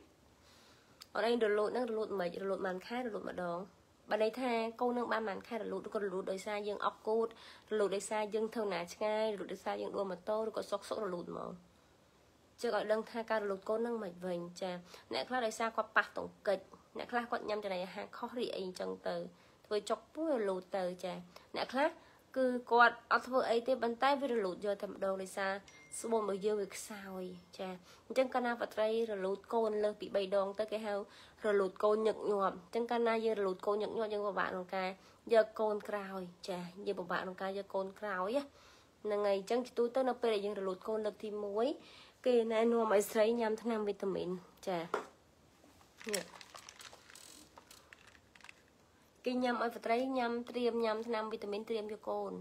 អត់ឯងរលូតហ្នឹងរលូតមិនរលូតបានខែរលូតម្ដងបើន័យថាកូននឹងបានបានខែរលូតក៏រលូតដោយសារយើងអប់គូតរលូតដោយសារយើងធ្វើណាឆ្ងាយរលូតដោយសារយើងដួលម៉ូតូឬក៏សុកសុករលូតមកជើឲ្យដឹងថាការរលូតកូននឹងមិនវិញចាអ្នកខ្លះដោយសារគាត់ប៉ះតង្កិចអ្នកខ្លះគាត់ញ៉ាំចំណីអាហារខុសរីអីចឹងទៅ ធ្វើចុកពោះរលូតទៅចាអ្នកខ្លះគឺគាត់អត់ធ្វើអីទេប៉ុន្តែវារលូតយកតែម្ដងដោយសារស្បូនរបស់យើងវាខ្សោយចាអញ្ចឹងកាលណាបត្រីរលូតកូនលើសពី3ដងទៅគេហៅរលូតកូនញឹកញាប់អញ្ចឹងកាលណាយើងរលូតកូនញឹកញាប់យើងពិបាកក្នុងការយកកូនក្រោយចាយើងពិបាកក្នុងការយកកូនក្រោយហ្នឹងហើយអញ្ចឹងទូទៅនៅពេលដែលយើងរលូតកូនលើកទី1គេណែនាំឲ្យស្រីញ៉ាំថ្នាំវីតាមីនចានេះ គេញ៉ាំឲ្យស្ត្រីញ៉ាំត្រៀមញ៉ាំថ្នាំវីតាមីនត្រៀមយកកូន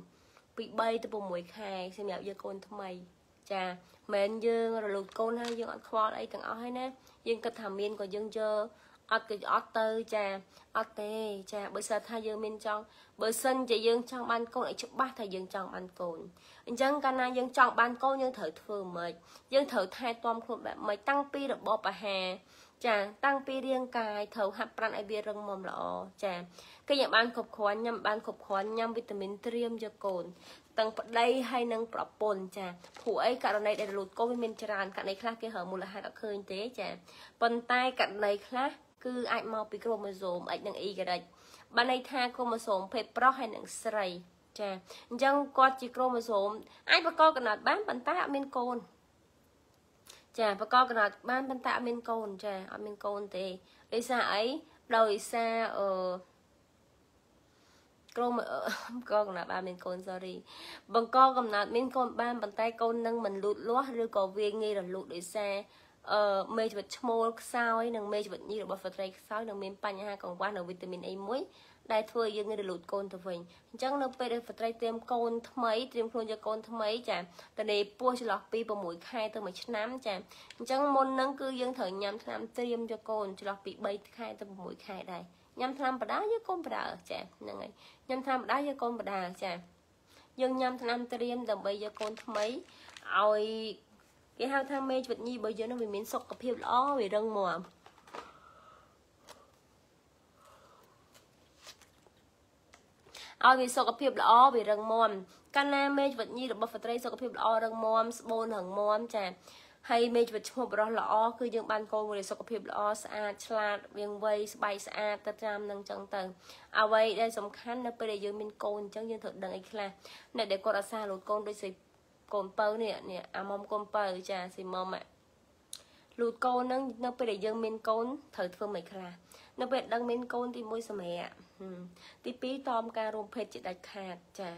ពី3ទៅ6ខែសម្រាប់យកកូនថ្មី ចាមិនយើងរលូតកូនហើយយើងអត់ខ្វល់អីទាំងអស់ហើយណាយើងគិតថាមានក៏យើងយកអត់ក៏អត់ទៅចាអត់ទេចាបើសិនថាយើងមានចង់បើសិនជាយើងចង់បានកូនឲ្យច្បាស់ថាយើងចង់បានកូនអញ្ចឹងកាលណាយើងចង់បានកូនយើងត្រូវធ្វើម៉េចយើងត្រូវថែទាំខ្លួនបែបម៉េចតាំងពីរបបអាហារ ចាតាំងពីរាងកាយត្រូវហាត់ប្រាណឲ្យវារឹងមាំល្អចាគេញ៉ាំបានគ្រប់គ្រាន់ញ៉ាំបានគ្រប់គ្រាន់ញ៉ាំវីតាមីនត្រៀមយកកូនទាំងប្តីហើយនិងប្រពន្ធចាព្រោះអីករណីដែលរលូតកូនវាមានច្រើនករណីខ្លះគេហៅមូលហេតុអត់ឃើញទេចាប៉ុន្តែករណីខ្លះគឺអាចមកពីក្រូម៉ូសូម X និង Y បានន័យថាក្រូម៉ូសូមភេទប្រុសហើយនិងស្រីចាអញ្ចឹងគាត់ជាក្រូម៉ូសូមអាចបកកកំណត់បានប៉ុន្តែអត់មានកូន ចាបកកកំណត់បានប៉ុន្តែអត់មានកូនចាអត់មានកូនទេដោយសារអីដោយសារអឺក្រុមកកំណត់បានមានកូន sorry បង្កកំណត់មានកូនបានប៉ុន្តែកូននឹងមិនលូតលាស់ឬក៏វាងាយរលូតដោយសារអឺមេជីវិតឈ្មោលខ្សោយនិងមេជីវិតញីរបស់ស្ត្រីខ្សោយនិងមានបញ្ហាកង្វះនៅវីតាមីន A1 ដែលធ្វើឲ្យយើងងាយរលូតកូនទៅវិញអញ្ចឹងនៅពេលដែលស្ត្រីត្រៀមកូនថ្មីត្រៀមខ្លួនយកកូនថ្មីចាតនេពោះចន្លោះពី6ខែទៅ1ឆ្នាំចាអញ្ចឹងមុនហ្នឹងគឺយើងត្រូវញ៉ាំថ្នាំត្រៀមយកកូនចន្លោះពី3ខែទៅ6ខែដែរញ៉ាំថ្នាំបដាយកកូនបដាចាហ្នឹងហើយញ៉ាំថ្នាំបដាយកកូនបដាចាអយើងញ៉ាំថ្នាំត្រៀមដើម្បីយកកូនថ្មីឲ្យគេហៅថាមេជីវិតញីរបស់យើងនឹងវាមានសុខភាពល្អវារឹងមាំ ឲ្យវាសុខភាពល្អវារឹងមាំកាលណាមេជីវិតញីរបស់ស្ត្រីសុខភាពល្អរឹងមាំស្បូនរឹងមាំចាហើយមេជីវិតឈ្មោះបរោះល្អគឺយើងបានកូនមួយសុខភាពល្អស្អាតឆ្លាតវាងវៃស្បែកស្អាតទៅតាមនឹងចឹងទៅអ្វីដែលសំខាន់នៅពេលដែលយើងមានកូនអញ្ចឹងយើងត្រូវដឹងអីខ្លះអ្នកដែលគាត់អាសាលូតកូនដូចស្រីកូនពៅនេះនេះអាមុំកូនពៅចាស៊ីមុំលូតកូនហ្នឹងនៅពេលដែលយើងមានកូនត្រូវធ្វើមិនខ្លះនៅពេលដឹងមានកូនទី1សម្រាប់ ទី2តอมការរួមភេទជាដាច់ខាតចា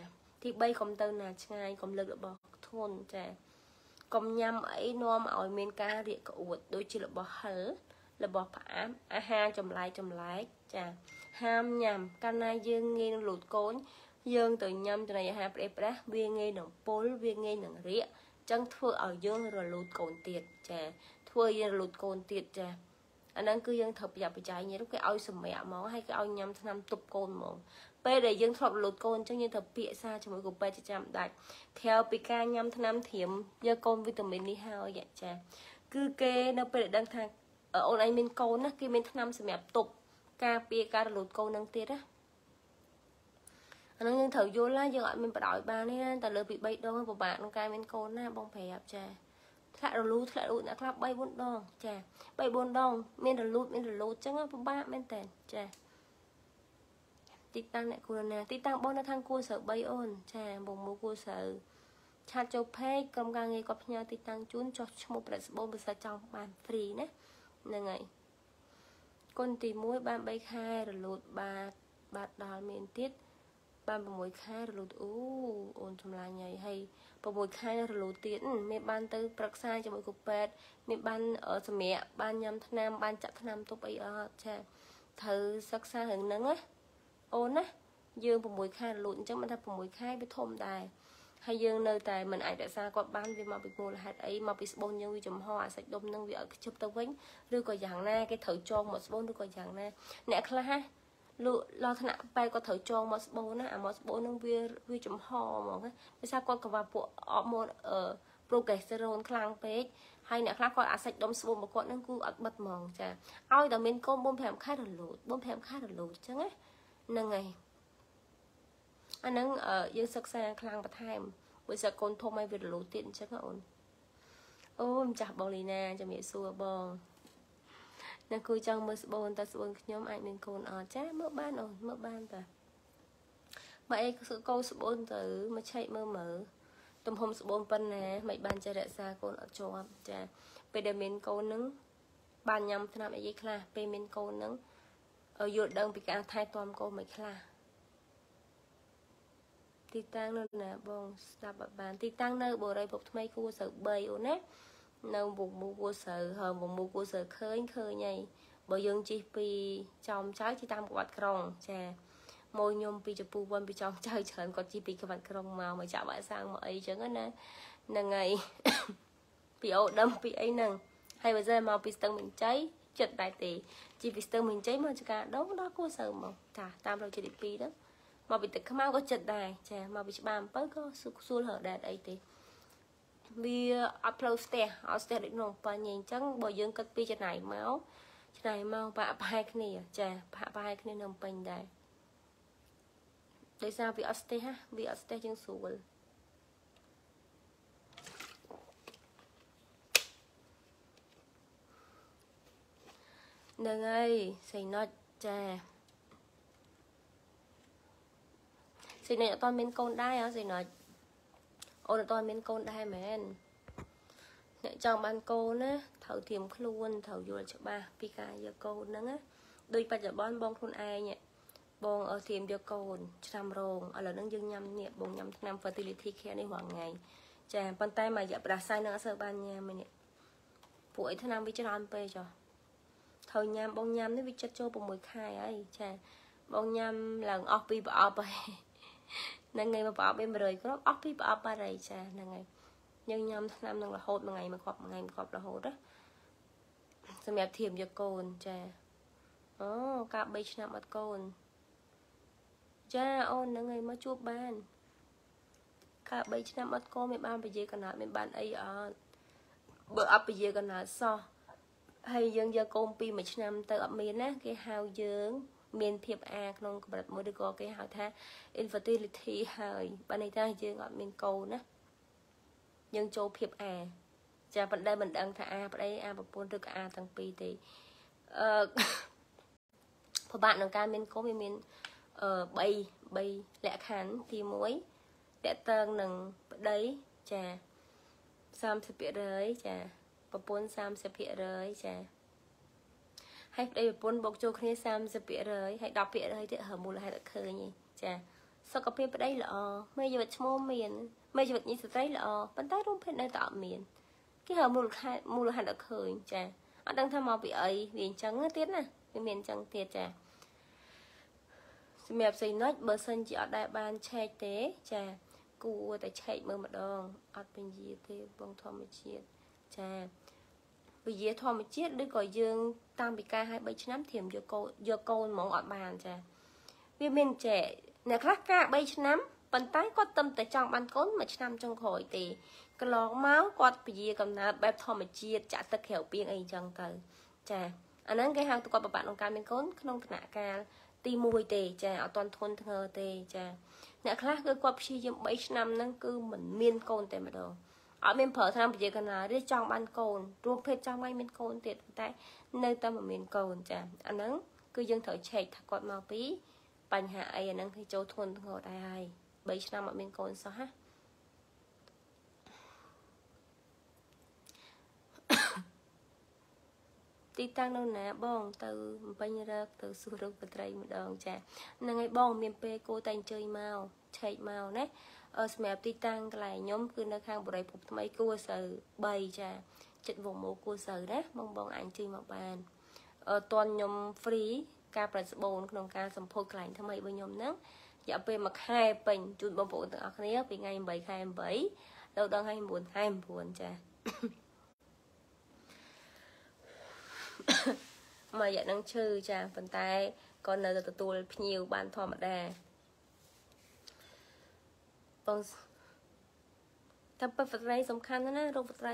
ទី3កុំទៅណាឆ្ងាយកុំលើករបស់ធ្ងន់ចាកុំញ៉ាំអីនាំឲ្យមានការរាកក្អួត ដូចជារបស់ហិលរបស់ផ្អាប់អាហារចម្លែកចម្លែកចាហាមញ៉ាំកាលណាយើងងាយនឹងលូតកូនយើងទៅញ៉ាំចំណីអាហារផ្ដេសផ្ដាសវាងាយនឹងពុលវាងាយនឹងរាកចឹងធ្វើឲ្យយើងរលូតកូនទៀតចា ធ្វើយើងរលូតកូនទៀតចា អាហ្នឹងគឺយើងត្រូវប្រយ័ត្នប្រយែងនេះគេឲ្យសម្រាប់ហ្មងហើយគេឲ្យញ៉ាំថ្នាំទប់កូនហ្មងពេលដែលយើងធ្លាប់លូតកូនអញ្ចឹងយើងត្រូវពាក្យសារជាមួយគ្រូពេទ្យចាំដាច់ក្រៅពីការញ៉ាំថ្នាំត្រៀមយកកូនវីតាមីននេះហើយចាគឺគេនៅពេលដែលដឹងថាអូនឯងមានកូនណាគេមានថ្នាំសម្រាប់ទប់ការពារការរលូតកូននឹងទៀតណាអានឹងយើងត្រូវយល់ណាយើងអត់មានបដ ாய் បានទេណាតែលើពី3ដងពិបាកក្នុងការមានកូនណាបងប្រាប់ចា ធ្លាក់រលូតធ្លាក់រលូតអ្នកខ្លះ3 4ដងចា3 4ដងមានរលូតមានរលូតអញ្ចឹងពិបាកមែនតើចាទីតាំងអ្នកគូរណាទីតាំងបងនៅខាងគួរស្រូវ3អូនចាបងមូគួរស្រូវឆាតចូលពេកក្រុមការងារគាត់ផ្ញើទីតាំងជូនចុះឈ្មោះប្រសិទ្ធបងប្រសិទ្ធចង់បានហ្វ្រីណាហ្នឹងហើយគុណទី1បាន3ខែរលូតបាតបាតដល់មានទៀត បាន6ខែរលូតអូអូនចម្លាញ់ហើយហើយ6ខែរលូតទៀតមានបានទៅប្រឹក្សាជាមួយគ្រូពេទ្យមានបានសម្រាប់បានញ៉ាំថ្នាំបានចាក់ថ្នាំទប់អីអត់ចាត្រូវសិក្សារឿងហ្នឹងណាអូនណាយើង6ខែរលូតអញ្ចឹងមិនថា6ខែវាធំដែរហើយយើងនៅតែមិនអាចរក្សាគាត់បានវាមកពីមូលហេតុអីមកពីស្បូនយើងវាចំហអាសាច់ដុំនឹងវាឲ្យខ្ជិបទៅវិញឬក៏យ៉ាងណាគេត្រូវចងមកស្បូនឬក៏យ៉ាងណាអ្នកខ្លះណា លក់ឡថ្នាក់បែគាត់ត្រូវចងមកស្បូនណាអាមកស្បូននឹងវាវាចំហហ្មងដោយសារគាត់កង្វះពួកអបមកអឺប្រូកេស្តេរ៉ូនខ្លាំងពេកហើយអ្នកខ្លះគាត់អាសាច់ដុំស្បូនរបស់គាត់នឹងគឺអត់បិទហ្មងចាឲ្យតែមានកូន4 5ខែរលូត4 5ខែរលូតអញ្ចឹងណាហ្នឹងហើយអាហ្នឹងយើងសិក្សាខ្លាំងបន្ថែមព្រោះសិស្សកូនធំឲ្យវារលូតទៀតអញ្ចឹងអូនអូម្ចាស់បងលីណាជំរាបសួរបង អ្នកគូចង់មើលស្បូនតើស្បូនខ្ញុំអាចមានកូនអត់ចាមើលបានអូនមើលបានតាបើអីកូនស្បូនទៅមកឆែកមើលមើលទំហំស្បូនប៉ុណ្ណាមិនបានចេះរក្សាកូនអត់ជាប់ចាពេលដែលមានកូននឹងបានញ៉ាំថ្នាំអីខ្លះពេលមានកូននឹងយល់ដឹងពីការថែទាំកូនមិនខ្លះទីតាំងនៅណាបងស្ដាប់អត់បានទីតាំងនៅបូរីពុកថ្មីគួរស្រូវ3អូនណា នៅពុកមូគួរស្រូវហើពុកមូគួរស្រូវឃើញឃើញហើយបើយើងជិះពីចំចៅជិះតាមក្បាត់ក្រុងចាមកខ្ញុំពីចពូវ័នពីចំចៅច្រើនគាត់ជិះពីក្បាត់ក្រុងមកមកចាក់បាក់សាំងមកអីចឹងណាហ្នឹងហើយពីអូដើមពីអីហ្នឹងហើយបើសិនមកពីស្ទឹងមានជ័យចិត្តដែរទេជីពីស្ទឹងមានជ័យមកចកាដងដល់គួរសើមកចាតាមរយជាតិទី2ហ្នឹងមកពីទឹកខ្មៅក៏ចិត្តដែរចាមកពីច្បារអំពៅក៏សួរហើដែរអីទេ វាអត់ផ្លូវស្ទះអត់ស្ទះដូចក្នុងប៉ាញ់អញ្ចឹងបើយើងគិតពីចំណាយមកចំណាយមកបាក់ប្រហែលគ្នាចាបាក់ប្រហែលគ្នានៅពេញដែរដោយសារវាអត់ស្ទះវាអត់ស្ទះជាងស្រួលនឹងហើយសៃណុចចាសៃណុចអត់តមានកូនដែរហ៎សៃណុច អូនអត់តមានកូនដែរមែនអ្នកចង់បានកូនណាត្រូវធៀមខ្លួនត្រូវយល់ច្បាស់ពីការយកកូនហ្នឹងណាដូចបច្ចុប្បន្នបងខ្លួនឯងបងអត់ធៀមយកកូនឆ្នាំរងឥឡូវហ្នឹងយើងញ៉ាំនេះបងញ៉ាំថ្នាំ fertility care នេះរាល់ថ្ងៃចាប៉ុន្តែមួយរយៈប្រាស័យនឹងអត់សូវបានញ៉ាំទេនេះពួកអីថ្នាំវាច្រើនពេកចុះត្រូវញ៉ាំបងញ៉ាំនេះវាចិត្តចូល6ខែហើយចាបងញ៉ាំឡើងអស់ពីប្រអប់ហើយហ្នឹងថ្ងៃមកប្រអប់វា100គ្រាប់អស់ពីប្រអប់បាត់ហើយចាហ្នឹងហើយយើងញ៉ាំថ្នាំនឹងរហូតមួយថ្ងៃមួយគ្រាប់មួយថ្ងៃមួយគ្រាប់រហូតណាសម្រាប់ធៀមយកកូនចាអូកា3ឆ្នាំអត់កូនចាអូនហ្នឹងហើយមកជួបបានថា3ឆ្នាំអត់កមានបានពជាកណាត់មានបានអីអត់បើអត់ពជាកណាត់សោះហើយយើងយកកូនពីមួយឆ្នាំទៅអត់មានណាគេហៅយើង មានភាពអាក្នុងកម្រិតមួយឬក៏គេហៅថា infertility ហើយបើន័យថាយើងអត់មានកូនណាយើងចូលភាពអាចាប៉ុន្តែមិនដឹងថាអាប្តីអាប្រពន្ធឬក៏អាទាំងពីរទេអឺពិបាកក្នុងការមានកូនវាមានអឺ3 3លក្ខខណ្ឌទី1តកតើងនឹងប្តីចា30%ចាប្រពន្ធ30%ចា ហើយប្តីប្រពន្ធបូកចូលគ្នា30%ហើយ10%ទៀតហើមូលហេតុអត់ឃើញទេចាសុខភាពប្តីល្អមេជីវិតឈ្មោះមានមេជីវិតញីស្ត្រីល្អប៉ុន្តែរួមភេទនៅតែអត់មានគេហៅមូលខេតមូលហេតុអត់ឃើញចាអត់ដឹងថាមកពីអីវាអញ្ចឹងទៀតណាវាមានអញ្ចឹងទៀតចាសម្រាប់សៃណុចបើសិនជាអត់ដែលបានឆែកទេចាគួរតែឆែកមើលម្ដងអត់ពញាទេបងធម្មជាតិចា វិយាធម្មជាតិឬក៏យើង តាមពីការឲ្យ3ឆ្នាំធៀមយកកូនយកកូនហ្មងអត់បានចាវាមានចែកអ្នកខ្លះការ3ឆ្នាំប៉ុន្តែគាត់ទៅតែចង់បានកូនមួយឆ្នាំចុងក្រោយទេកន្លងមកគាត់ពជាកំណើតបែបធម្មជាតិចាក់ទឹកក្រៅពីងអីចឹងទៅចាអាហ្នឹងគេហៅទៅគាត់ប្របាក់ក្នុងការមានកូនក្នុងឋានៈកាលទី1ទេចាអត់តន់ធន់ធ្ងរទេចាអ្នកខ្លះគឺគាត់ព្យាយាម3ឆ្នាំហ្នឹងគឺមិនមានកូនតែម្ដង អត់មានប្រើថ្នាំពជាកណាឬចង់បានកូនរួមភេទចង់ឲ្យមានកូនទៀតតែ នៅតែមិនមានកូនចាអាហ្នឹងគឺយើងត្រូវឆែកថាគាត់មកពីបញ្ហាអីអាហ្នឹងគឺចូលធ្ងន់ធ្ងរដែរហើយ3ឆ្នាំអត់មានកូនសោះណាទីតាំងនៅណាបងទៅបំពេញរកទៅសួររកបត្រីម្ដងចាហ្នឹងហើយបង មានពេលគោតែអញ្ជើញមក ឆែកមកណាអឺសម្រាប់ទីតាំងកន្លែងខ្ញុំគឺនៅខាងបរិយាភពថ្មីគួរសៅ3ចាចិត្តវងមកគួរសៅណាបងបងអញជិះមកបានអឺតន់ខ្ញុំ free ការប្រសិបូនក្នុងការសម្ពោធកន្លែងថ្មីរបស់ខ្ញុំហ្នឹងរយៈពេល1ខែពេញជូនបងប្អូនទាំងអស់គ្នាពីថ្ងៃ8ខែ8ដល់ដល់ថ្ងៃ9ខែ9ចាមករយៈនឹងឈឺចាប៉ុន្តែក៏នៅតែទទួលភ្ញៀវបានធម្មតា បងតែពិតប្រត្រីសំខាន់ណាស់រូបប្រត្រី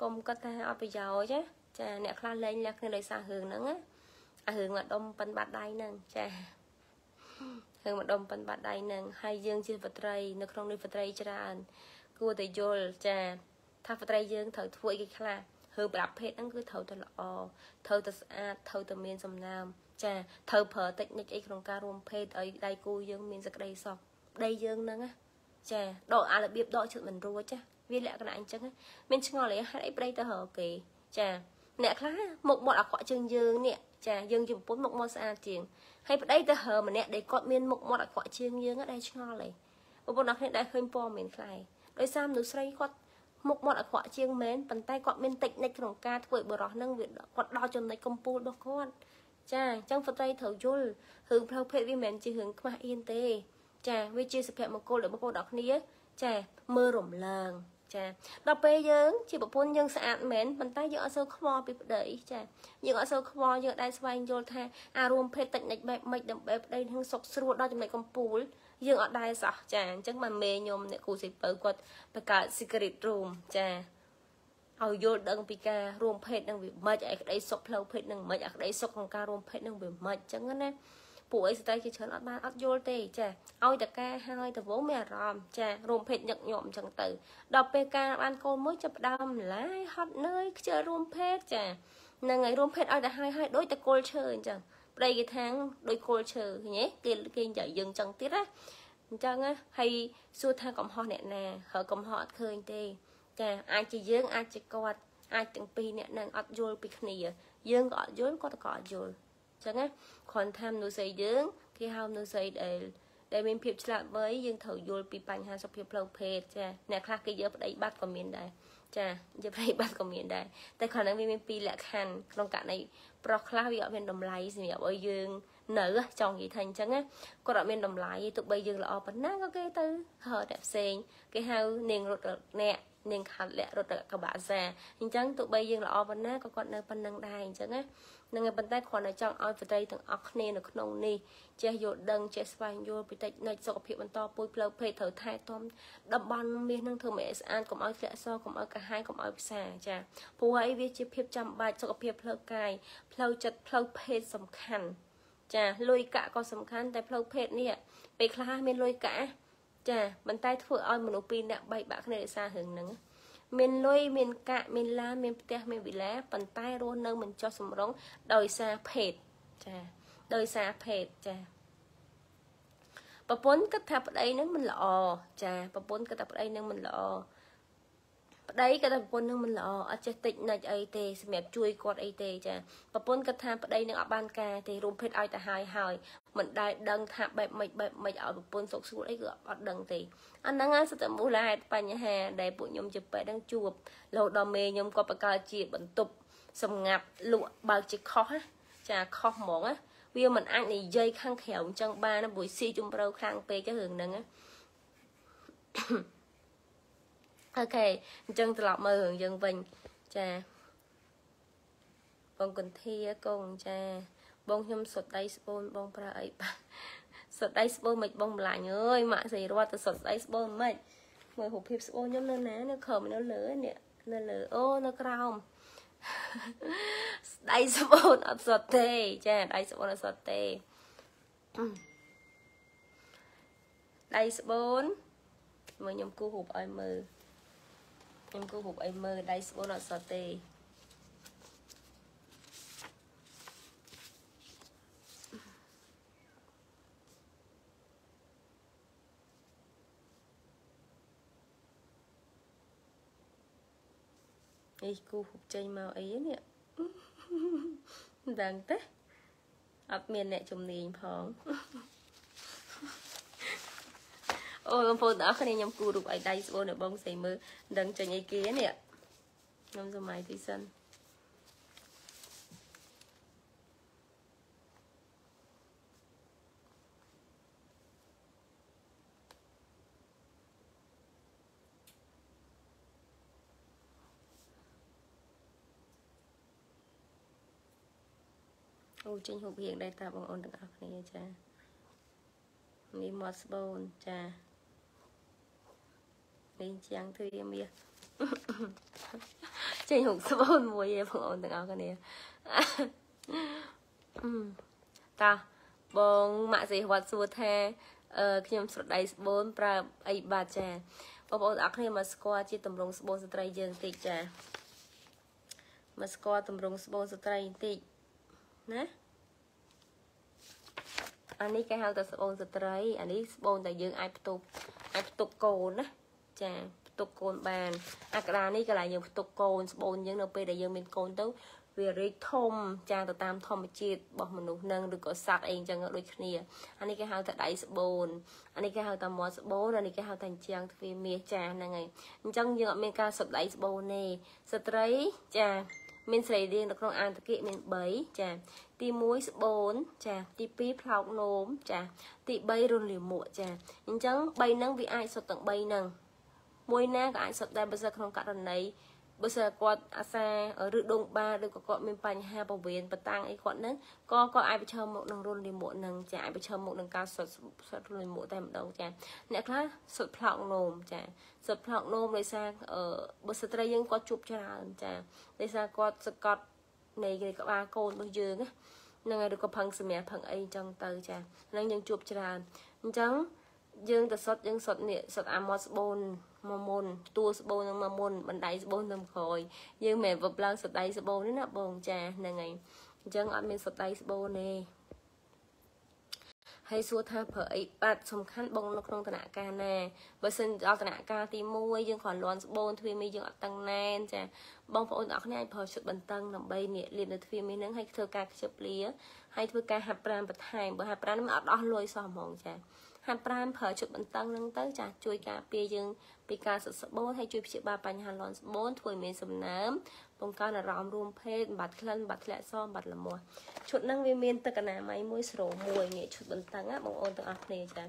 កុំគាត់ថាអត់ប្រយោជន៍ចា អ្នកខ្លះលែងលះគ្នាដោយសាររឿងហ្នឹងណាអារឿងមកដុំប៉ិនបាត់ដៃហ្នឹងចារឿងមកដុំប៉ិនបាត់ដៃហ្នឹងហើយយើងជាប្រត្រី នៅក្នុងនេះប្រត្រីច្រើន គួរតែយល់ចា ថាប្រត្រីយើងត្រូវធ្វើអីគេខ្លះរឿងប្រដាប់ភេទហ្នឹងគឺត្រូវតែល្អត្រូវតែស្អាតត្រូវតែមានសំណើមចាត្រូវប្រើតិចនិចអីក្នុងការរួមភេទឲ្យដៃគូយើងមានសក្តីសុខដីយើងហ្នឹងណា ចាដកអារបៀបដកជិតមិនរួចចាវាលក្ខណៈអញ្ចឹងមានឆ្ងល់អីហេតុអីប្តីទៅរកគេចាអ្នកខ្លះមុខមាត់អាក្រក់ជាងយើងនេះចាយើងជាប្រពន្ធមុខមាត់ស្អាតជាងហើយប្តីទៅហើម្នាក់ដែលគាត់មានមុខមាត់អាក្រក់ជាងយើងដែរឆ្ងល់ឯងប្រពន្ធអ្នកនេះដែរឃើញព័ត៌មានខ្លះដោយសារមនុស្សស្រីគាត់មុខមាត់អាក្រក់ជាងមែនប៉ុន្តែគាត់មានតិចនិចក្នុងការធ្វើឲ្យបរោះនឹងវាគាត់ដល់ចំណុចកំពូលរបស់គាត់ចាអញ្ចឹងហ្វត្រីត្រូវយល់រឿងផ្លូវភេទវាមិនមែនជារឿងខ្មាស់អៀនទេ ចាវាជាសុភមង្គលរបស់បងប្អូនទាំងគ្នាចាមើលរំលងចាដល់ពេលយើងជាប្រពន្ធយើងស្អាតមែនប៉ុន្តែយើងអត់សូវខ្វល់ពីប្តីចាយើងអត់សូវខ្វល់យើងដែរស្វែងយល់ថាអារួមភេទតិចនិចបែបម៉េចដើម្បីប្តីនឹងសុខស្រួលដល់ចំណុចកំពូលយើងអត់ដែរសោះចាអញ្ចឹងបានមេខ្ញុំអ្នកគ្រូសិពៅគាត់បង្កើត secret room ចាឲ្យយល់ដឹងពីការរួមភេទនឹងវាមិនឯក្តីសុខផ្លូវភេទនឹងមិនឯក្តីសុខក្នុងការរួមភេទនឹងវាមិនអញ្ចឹងណា ពួកអីស្ត្រីជាច្រើនអត់បានអត់យល់ទេចាឲ្យតការហើយតវងមានអារម្មណ៍ចារួមភេទញឹកញាប់អញ្ចឹងទៅដល់ពេលការបានកូនមួយចាប់ផ្ដើមឡាយហត់នឿយខ្ជិលរួមភេទចានឹងឲ្យរួមភេទឲ្យតែហើយហើយដូចតកុលឈើអញ្ចឹងប្តីគេថាងដូចគល់ឈើឃើញទេគេគេនិយាយយើងចឹងទៀតណាអញ្ចឹងណាហើយសួរថាកំហុសអ្នកណាហើយកំហុសអត់ឃើញទេចាអាចជាយើងអាចជាគាត់អាចទាំងពីរអ្នកនឹងអត់យល់ពីគ្នាយើងក៏អត់យល់គាត់ក៏អត់យល់អញ្ចឹងណាគ្រាន់ថាមនុស្សស្រីយើងគេហៅមនុស្សស្រីដែលដែលមានភាពឆ្លាតវៃយើងត្រូវយល់ពីបញ្ហាសុខភាពផ្លូវភេទចាអ្នកខ្លះគេយកប្តីបាត់ក៏មានដែរចាយកប្តីបាត់ក៏មានដែរតែគ្រាន់តែវាមានពីរលក្ខខណ្ឌក្នុងករណីប្រុសខ្លះវាអត់មានតម្លៃសម្រាប់ឲ្យយើងនៅចង់និយាយថាអញ្ចឹងគាត់អត់មានតម្លៃទោះបីយើងល្អប៉ុណ្ណាក៏គេទៅហើតែផ្សេងគេហៅនាងរត់អ្នកនាងខាត់លាក់រត់កបាសាអញ្ចឹងទោះបីយើងល្អប៉ុណ្ណាក៏គាត់នៅប៉ុណ្ណឹងដែរអញ្ចឹងណា នឹងប៉ុន្តែគ្រាន់តែចង់ឲ្យប្រតិទាំងអស់គ្នានៅក្នុងនេះចេះយល់ដឹងចេះស្វែងយល់ពីតិចនិចសុខភាពបន្តពូជផ្លូវភេទត្រូវថែទាំតំបន់មាសនឹងធ្វើឲ្យស្អាតកុំឲ្យធ្លាក់សកុំឲ្យកាហាយកុំឲ្យផ្សាចាព្រោះហើយវាជាភាពចាំបាច់សុខភាពផ្លូវកាយផ្លូវចិត្តផ្លូវភេទសំខាន់ចាលុយកាក់ក៏សំខាន់តែផ្លូវភេទនេះពេលខ្លះមានលុយកាក់ចាប៉ុន្តែធ្វើឲ្យមនុស្សពីរនាក់បែកបាក់គ្នាដោយសាររឿងហ្នឹង មានលុយមានកាក់មានឡានមានផ្ទះមានវិឡាប៉ុន្តែរស់នៅមិនចុះសម្រុងដោយសារភេទចាដោយសារភេទចាប្រពន្ធគិតថាប្តីនឹងមិនល្អចាប្រពន្ធគិតថាប្តីនឹងមិនល្អប្តីគាត់ថាប្រពន្ធនឹងមិនល្អអត់ចេះតិចនិចអីទេសម្រាប់ជួយគាត់អីទេចាប្រពន្ធគាត់ថាប្តីនឹងអត់បានការទេរួមភេទឲ្យទៅហើយហើយ មិនដែលដឹងថាបែបម៉េចបែបម៉េចឲ្យប្រពន្ធសុខស្រួលអីគឺអត់ដឹងទេអាហ្នឹងហើយសិតតែមូលហេតុបញ្ហាដែលពួកខ្ញុំជាពេទ្យនឹងជួបរហូតដល់មេខ្ញុំក៏បង្កើតជាបន្ទប់សម្ងាត់លក់បើកជាខុសចាខុសហ្មងណាវាមិនអាចនិយាយខាងក្រៅអញ្ចឹងបានព្រោះស៊ីជំរឿខ្លាំងពេកទៅរឿងហ្នឹងណាអូខេអញ្ចឹងត្រឡប់មើលរឿងយើងវិញចាបងកន្ធាកងចា បងខ្ញុំសុទ្ធដៃស្បូនបងប្រើអីបាទសុទ្ធដៃស្បូនមិនបងម្លាញ់អើយម៉ាក់ស្រីរត់ទៅសុទ្ធដៃស្បូនមិនមើលរូបភាពស្បូនខ្ញុំនៅណានៅក្រោមនៅលើនេះនៅលើអូនៅក្រោមដៃស្បូនអត់សុទ្ធទេចាដៃស្បូនអត់សុទ្ធទេដៃស្បូនមកខ្ញុំគូរូបឲ្យមើលខ្ញុំគូរូបឲ្យមើលដៃស្បូនអត់សុទ្ធទេ អីគូហុបចេញមកអីនេះមិនដឹងទេអត់មានអ្នកជំនាញផងអូបងប្អូនទាំងអស់គ្នាខ្ញុំគូរូបឲ្យដៃស្បូននៅបងស្រីមើលដឹងចេញអីគេនេះខ្ញុំសម័យទីសិន ចេញរូបរាងដែរតាបងប្អូនទាំងអស់គ្នាចានេះមាត់ស្បូនចាលេងជាងទ្វាមាសចេញរូបស្បូនមួយឯងបងប្អូនទាំងអស់គ្នាតាបងម៉ាក់សេវត្តសួរថាអឺខ្ញុំស្រដៃស្បូនប្រើអីបាទចាបងប្អូនអរគ្នាមកស្គាល់ជាតម្រងស្បូនស្ត្រីយើងតិចចាមកស្គាល់តម្រងស្បូនស្ត្រីបន្តិចណា អានេះគេហៅថាស្បូនស្ត្រីអានេះស្បូនដែលយើងអាចផ្ទុកអាចផ្ទុកកូនណាចាផ្ទុកកូនបានអាក្តារនេះកន្លែងយើងផ្ទុកកូនស្បូនយើងនៅពេលដែលយើងមានកូនទៅវារីកធំចាទៅតាមធម្មជាតិរបស់មនុស្សនឹងឬក៏សត្វអីអញ្ចឹងដូចគ្នាអានេះគេហៅថាដៃស្បូនអានេះគេហៅថាមាត់ស្បូនអានេះគេហៅថាជាងទ្វាមាសចាហ្នឹងហើយអញ្ចឹងយើងអត់មានការសបដៃស្បូនទេស្ត្រីចាមានស្រីរៀងនៅក្នុងអានតកិមាន3ចា ទី1ស្បូនចាទី2ផ្លោកនោមចាទី3រុនលាមកចាអញ្ចឹង3ហ្នឹងវាអាចសុទ្ធទាំង3ហ្នឹងមួយណាក៏អាចសុទ្ធដែរបើសិនក្នុងករណីបើសិនគាត់អាសាឬដងបាឬក៏គាត់មានបញ្ហាបវេនបតាំងអីគាត់ហ្នឹងក៏គាត់អាចប្រឈមមុខនឹងរុនលាមកនឹងចាអាចប្រឈមមុខនឹងការសុទ្ធសុទ្ធរុនលាមកតែម្ដងចាអ្នកខ្លះសុទ្ធផ្លោកនោមចាសុទ្ធផ្លោកនោមដោយសារបើស្ត្រីយើងគាត់ជួបច្រើនចាដោយសារគាត់សកត់ នៃក្បាលកូនរបស់យើងហ្នឹងហើយឬក៏ផឹងសម្រាប់ផឹងអីអញ្ចឹងទៅចាហ្នឹងយើងជួបច្រើនអញ្ចឹងយើងទៅសុតយើងសុតនេះសុតអាម៉ត់ស្បូនមកមុនតួស្បូននឹងមកមុនបណ្ដៃស្បូនទៅក្រោយយើងមិនវឹបឡើងសដៃស្បូននេះណាបងចាហ្នឹងហើយអញ្ចឹងអត់មានសដៃស្បូនទេ ហើយសួរថាប្រើអីបាត់សំខាន់បងនៅក្នុងតំណការណាបើសិនដល់តំណការទី1យើងគ្រាន់លន់ស្បូនទ្វាមីយើងអត់តឹងណែនចាបងប្អូនទាំងអស់គ្នាអាចប្រើឈុតបន្តឹងដើម្បីនេះលាបនៅទ្វាមីហ្នឹងហើយធ្វើការខ្ជិបលាហើយធ្វើការហាត់ប្រាណបន្ថែមបើហាត់ប្រាណមិនអត់ដោះលុយសោះហ្មងចាហាត់ប្រាណប្រើជុតបន្តឹងហ្នឹងទៅចាជួយការពារយើងពីការសឹកស្បូនហើយជួយព្យាបាលបញ្ហាលន់ស្បូនធ្វើឲ្យមានសំណើម បង្កើនអារម្មណ៍រួមភេទបាត់ក្លិនបាត់ធ្លាក់សបាត់លមាស់ឈុតហ្នឹងវាមានទឹកអនាម័យមួយស្រូមួយងាកឈុតបន្តឹងណាបងប្អូនទាំងអស់គ្នាចា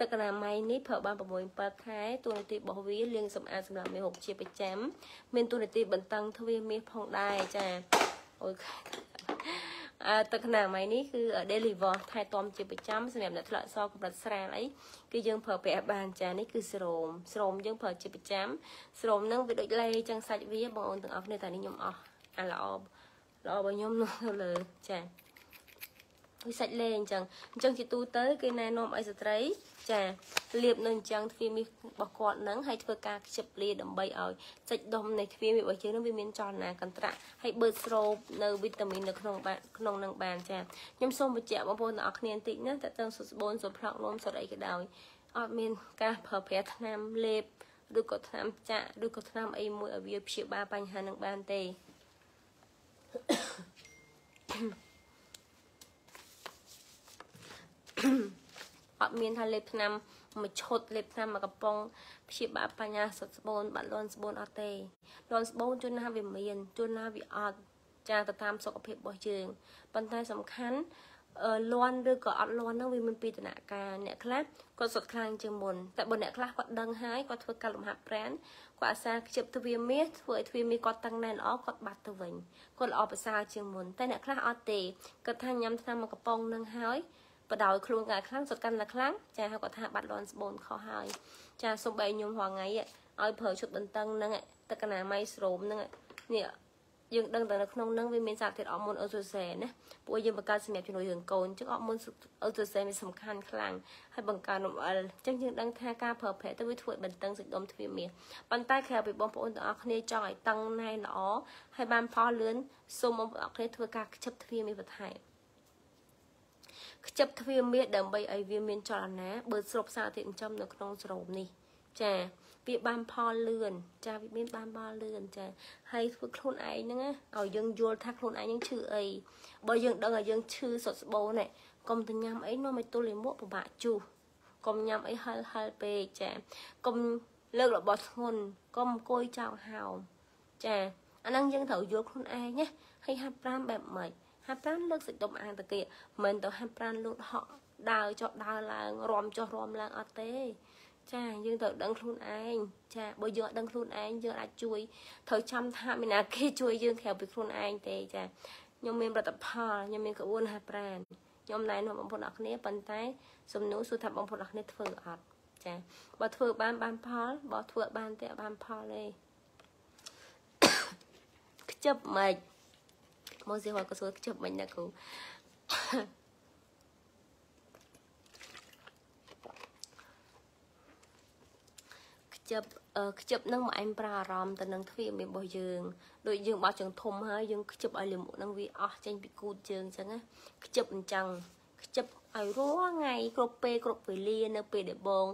ទឹកអនាម័យនេះប្រើបាន6 7ខែតួនាទីរបស់វាលាងសម្អាតសម្រាប់មេហូបជាប្រចាំមានតួនាទីបន្តឹងទ្វាមាសផងដែរចាអូខេអឺ ទឹកណាមៃនេះគឺ deliver ថែទាំជាប្រចាំសម្រាប់អ្នកធ្លាក់សកម្រិតស្រាលអីគឺយើងប្រើប្រាស់បានចានេះគឺស្រោមស្រោមយើងប្រើជាប្រចាំស្រោមនឹងវាដូចលេចឹងសាច់វាបងអូនទាំងអស់គ្នាតែនេះខ្ញុំអស់អាល្អល្អរបស់ខ្ញុំនៅលើចា គឺសាច់លេអញ្ចឹងអញ្ចឹងជាទូទៅគេណែនាំឲ្យស្ត្រី ចាលាបនៅអញ្ចឹងទ្វាមីរបស់គាត់នឹងហើយធ្វើការខ្ជិបលាដើម្បីឲ្យសាច់ដុំនៃទ្វាមីរបស់យើងនឹងវាមានចលនាកន្ត្រាក់ហើយបឺតស្រូបនៅវីតាមីននៅក្នុងបានក្នុងនឹងបានចាខ្ញុំសូមបញ្ជាក់បងប្អូនទាំងអស់គ្នាបន្តិចណាតើតើសុខស្បូនសុខផ្លោកនោមសុខអីក៏ដោយអត់មានការប្រើប្រាស់ថ្នាំលេបឬក៏ថ្នាំចាក់ឬក៏ថ្នាំអីមួយឲ្យវាព្យាបាលបញ្ហានឹងបានទេ អត់មានថាលេបថ្នាំមួយឈុតលេបថ្នាំមួយកំប៉ុងព្យាបាលបញ្ហាសុទ្ធស្បូនបាត់លន់ស្បូនអត់ទេលន់ស្បូនជួនណាវាមានជួនណាវាអត់ចាទៅតាមសុខភាពរបស់យើងប៉ុន្តែសំខាន់លន់ឬក៏អត់លន់ហ្នឹងវាមានពីដំណាក់កាលអ្នកខ្លះគាត់សុទ្ធខ្លាំងជាងមុនតែបើអ្នកខ្លះគាត់ដឹងហើយគាត់ធ្វើការលំហាត់ប្រានគាត់អាសាខ្ជិបទ្វាមាសធ្វើឲ្យទ្វាមាសគាត់តឹងណែនល្អគាត់បាត់ទៅវិញគាត់ល្អប្រសើរជាងមុនតែអ្នកខ្លះអត់ទេគាត់ថាញ៉ាំថ្នាំមួយកំប៉ុងនឹងហើយ បដោយខ្លួនកាខ្លាំងសុទ្ធកាន់តែខ្លាំងចាហៅគាត់ថាបាត់លន់ស្បូនខុសហើយចាសំបីខ្ញុំរាល់ថ្ងៃឲ្យប្រើឈុតបន្តឹងហ្នឹងទឹកកណាមៃស្រោមហ្នឹងនេះយើងដឹងតែនៅក្នុងហ្នឹងវាមានសារធាតុអរម៉ូនអូសូសេណាពួកយើងបង្កើតសម្រាប់ជំនួយរឿងកូនអញ្ចឹងអរម៉ូនអូសូសេមានសំខាន់ខ្លាំងហើយបង្កើនរំអិលអញ្ចឹងយើងដឹងថាការប្រើប្រាស់ទៅវាធ្វើឲ្យបន្តឹងសាច់ដុំទ្វាមាសប៉ុន្តែក្រៅពីបងប្អូនទាំងអស់គ្នាចង់ឲ្យតឹងណែនល្អហើយបានផលលឿនសូមបងប្អូនគ្នាធ្វើការខ្ជិបទ្វាមាសបន្ថែម ខ្ជិបទ្វាមាសដើម្បីឲ្យវាមានចលនាបើស្រូបសារធាតុចិញ្ចឹមនៅក្នុងស្រោមនេះចាវាបានផលលឿនចាវាមានបានផលលឿនចាហើយធ្វើខ្លួនឯងហ្នឹងឲ្យយើងយល់ថាខ្លួនឯងហ្នឹងឈឺអីបើយើងដឹងឲ្យយើងឈឺសុទ្ធស្បូនហ្នឹងកុំទៅញ៉ាំអីនាំឲ្យទល់លាមកពិបាកជុះកុំញ៉ាំអីហិលហិលពេកចាកុំលើករបស់ធ្ងន់កុំអង្គុយចោលហោមចាអាហ្នឹងយើងត្រូវយល់ខ្លួនឯងណាហើយហាត់ប្រាំបែបម៉េច ហាត់ប្រាំលើកសាច់ដុំអាងតាគៀមិនទៅហាត់ប្រាំលូតហក់ដើរចុះដើរឡើងរំចុះរំឡើងអត់ទេ ចាយើងត្រូវដឹងខ្លួនឯងចាបើយើងអត់ដឹងខ្លួនឯងយើងអាចជួយត្រូវចាំថាមានណាគេជួយយើងក្រៅពីខ្លួនឯងទេចាខ្ញុំមានផលិតផលខ្ញុំមានក្បួនហាប្រានខ្ញុំណែនាំបងប្អូនអរគ្នាប៉ុន្តែ សំណួរសួរថាបងប្អូនអរគ្នាធ្វើអត់ចាបើធ្វើបានបានផលបើធ្វើបានទេអត់បានផលទេខ្ជិបមិនមកសិគាត់ក៏សួរខ្ជិប មិនណាគ្រូខ្ជិបខ្ជិបនឹងមកអញប្រើអារម្មណ៍ទៅនឹងទ្វាររបស់យើងដូចយើងបោះជើងធំហើយយើងខ្ជិបឲ្យលាមកនឹងវាអស់ចេញពីគូតជើងអញ្ចឹងណាខ្ជិបអញ្ចឹងខ្ជិបឲ្យរាល់ថ្ងៃគ្រប់ពេលគ្រប់វេលានៅពេលដែលបង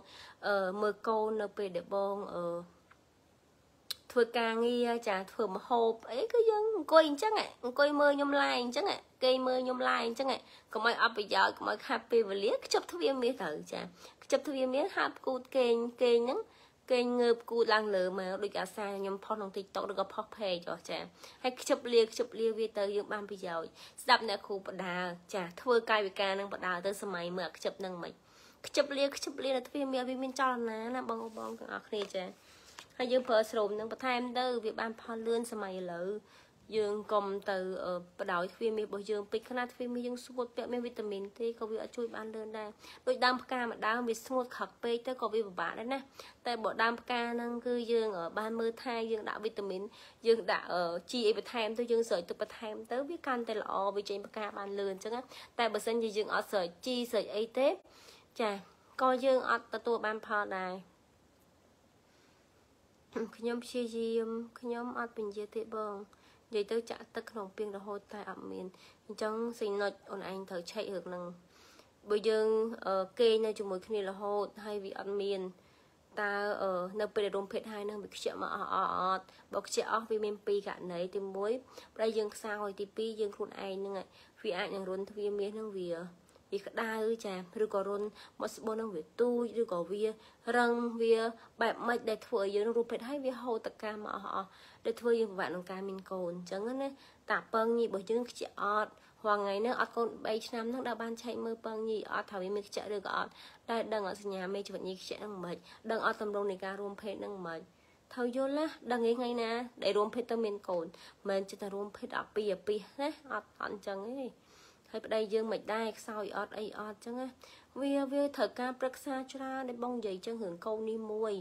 អឺមើលកូននៅពេលដែលបងអឺ ធ្វើការងារចាធ្វើមហូបអីគឺយើងអង្គុយអញ្ចឹងអង្គុយមើលខ្ញុំឡាយអញ្ចឹងគេមើលខ្ញុំឡាយអញ្ចឹងកុំឲ្យអត់ប្រយោជន៍កុំឲ្យខាត់ពេលវេលាខ្ជិបទ្វារមាសត្រូវចាខ្ជិបទ្វារមាសហាត់គូតគេងគេងហ្នឹងគេងើបគូឡើងលើមកដូចអាសាខ្ញុំផុសក្នុង TikTok ឬក៏ផុស page ចុះចាហើយខ្ជិបលាខ្ជិបលាវាទៅយើងបានប្រយោជន៍ស្ដាប់អ្នកគ្រូបដាចាធ្វើកាយវិការនឹងបដាទៅសម័យមើលខ្ជិបនឹងមិនខ្ជិបលាខ្ជិបលានៅទ្វារមានវាមានចលនាណាបងបងទាំងអស់គ្នាចា ហើយយើងប្រើស្រោមនឹងបន្ថែមទៅវាបានផលលឿនសម័យឥឡូវយើងកុំទៅបដោយទ្វាមាសរបស់យើងពេកខ្នាតទ្វាមាសយើងស្ងួតពាក់មានវីតាមីនទេក៏វាអាចជួយបានលឿនដែរដូចដើមផ្កាមួយដើមវាស្ងួតខឹកពេកទៅក៏វាពិបាកដែរណាតែបើដើមផ្កាហ្នឹងគឺយើងបានមើលថែយើងដាក់វីតាមីនយើងដាក់ជីអីបន្ថែមទៅយើងស្រោចទឹកបន្ថែមទៅវាកាន់តែល្អវាចេញផ្កាបានលឿនអញ្ចឹងតែបើសិនជាយើងអត់ស្រោចជីស្រោចអីទេចាក៏យើងអត់ទទួលបានផលដែរ ខ្ញុំព្យាយាមខ្ញុំអត់ពន្យាទេបងនិយាយទៅចាក់ទឹកក្នុងពីងរហូតតែអត់មានអញ្ចឹងស៊ីណុចអូនឯងត្រូវឆែករឿងហ្នឹងបើយើងគេងនៅជាមួយគ្នារហូតហើយវាអត់មានតើនៅពេលរួមភេទហើយនឹងវាខ្ជិលមកអស់អស់អត់បើខ្ជិលអស់វាមានពីរករណីទី1ប្រហែលយើងខ្សោយទី2យើងខ្លួនឯងហ្នឹងវាអាចនឹងរុនទ្វាមាសហ្នឹងវា វាក្តៅចាឬក៏រុនមកស្បូននឹងវាទូចឬក៏វារឹងវាបែបម៉េចដែលធ្វើឲ្យយើងរូបភេទហើយវាហូរតកាមកអស់អស់ដែលធ្វើយើងពិបាកក្នុងការមានកូនអញ្ចឹងណាតាពងញីរបស់យើងខ្ជិះអត់រាល់ថ្ងៃនេះអត់កូន3ឆ្នាំហ្នឹងដល់បានឆែកមើលពងញីអត់ថាវាមានខ្ជិះឬក៏អត់តែដឹងអត់សញ្ញាមេជីវិតញីខ្ជិះហ្នឹងមិនដឹងអត់តម្រងនៃការរួមភេទហ្នឹងមិនត្រូវយល់ណាដឹងថ្ងៃណាដែលរួមភេទទៅមានកូនមិនចិត្តតែរួមភេទអាពីអាពីណាអត់អត់អញ្ចឹងទេ ហើយប្តីយើងមិនដែរខ្សោយអត់អីអត់អញ្ចឹងណាវាវាត្រូវការប្រឹក្សាច្រើនដែលបងនិយាយចឹងរឿងកូននេះមួយ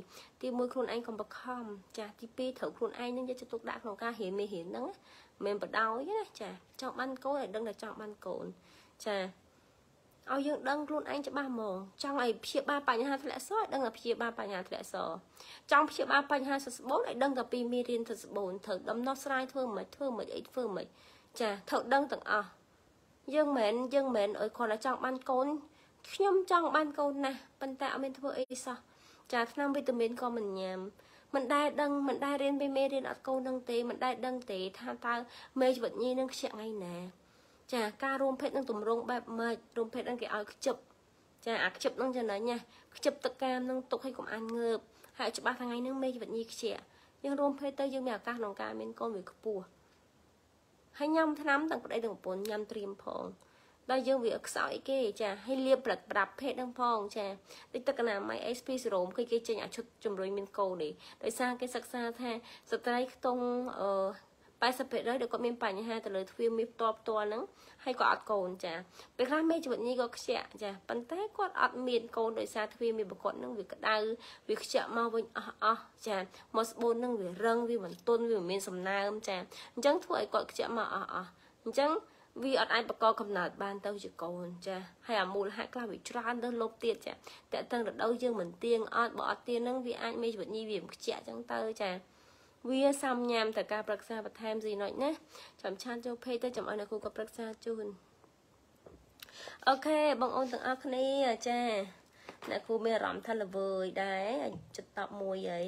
ទីមួយខ្លួនឯងកុំបខំចាទីពីរត្រូវខ្លួនឯងនឹងយកចិត្តទុកដាក់ក្នុងការរៀនមេរៀនហ្នឹងមិនបដោយណាចាចង់បានកូនឲ្យដឹងតែចង់បានកូនចាឲ្យយើងដឹងខ្លួនឯងច្បាស់ហ្មងចង់ឲ្យព្យាបាលបញ្ហាធ្លាក់សឲ្យដឹងតែព្យាបាលបញ្ហាធ្លាក់សចង់ព្យាបាលបញ្ហាសស្បូនឲ្យដឹងតែពីមេរៀនសស្បូនត្រូវដំណោះស្រាយធ្វើមិនធ្វើមិនអីធ្វើមិនចាត្រូវដឹងទាំងអស់ យើងមិនយើងមិនឲ្យគ្រាន់តែចង់បានកូនខ្ញុំចង់បានកូនណាស់ប៉ុន្តែអត់មានធ្វើអីសោះចាថ្នាំវីតាមីនក៏មិនញ៉ាំមិនដែលដឹងមិនដែលរៀនពីមេរៀនអត់កូននឹងទេមិនដែលដឹងទេថាតើមេជីវិតញីនឹងខ្ជាក់ថ្ងៃណាចាការរួមភេទនឹងទម្រង់បែបម៉េចរួមភេទនឹងគេឲ្យខ្ជិបចាអាខ្ជិបនឹងចំណេញណាខ្ជិបទឹកកាមនឹងទុកឲ្យកុំអានងើបហើយច្បាស់ថ្ងៃនឹងមេជីវិតញីខ្ជាក់យើងរួមភេទទៅយើងមានឱកាសក្នុងការមានកូនវាខ្ពស់ ហើយញ៉ាំថ្នាំទាំងប្តីទាំងប្រពន្ធញ៉ាំត្រៀមផងដល់យើងវាខ្សោយគេចាហើយលាបប្រប្រាប់ភេទហ្នឹងផងចាដូចទឹកកណាមៃ SP សេរ៉ូមគឺគេចេញអាឈុតជំរុញមានកោនេះដោយសារគេសិក្សាថាស្ត្រីខ្ទង់អឺ 80%ដែលគាត់មានបញ្ហាទៅលើទ្វារមាសផ្ទាល់ផ្ទាល់ហ្នឹងហើយគាត់អត់កូនចាពេលខ្លះមេជីវិតនេះក៏ខ្ជាក់ចាប៉ុន្តែគាត់អត់មានកូនដោយសារទ្វារមាសប្រកបហ្នឹងវាក្តៅវាខ្ជាក់មកវិញអស់អស់ចាមកស្បូនហ្នឹងវារឹងវាមិនទន់វាមិនមានសំណើមចាអញ្ចឹងធ្វើឲ្យគាត់ខ្ជាក់មកអស់អស់អញ្ចឹងវាអត់អាចបកកំណើតបានទៅជាកូនចាហើយអាមូលហេតុខ្លះវាច្រើនទៅលុបទៀតចាតែតឹងរដូវយើងមិនទៀងអត់បើអត់ទៀងហ្នឹងវាអាចមានជីវិតញីវាមិនខ្ជាក់ចឹងទៅចា វាសាំញ៉ាំតែការប្រឹក្សាបន្ថែមស៊ីណុចណាចាំឆានចូលពេកទៅចាំឲ្យអ្នកគ្រូក៏ប្រឹក្សាជូនអូខេបងអូនទាំងអស់គ្នាចាអ្នកគ្រូមានអារម្មណ៍ថាល្វើយដែរចិត្តតបមួយហី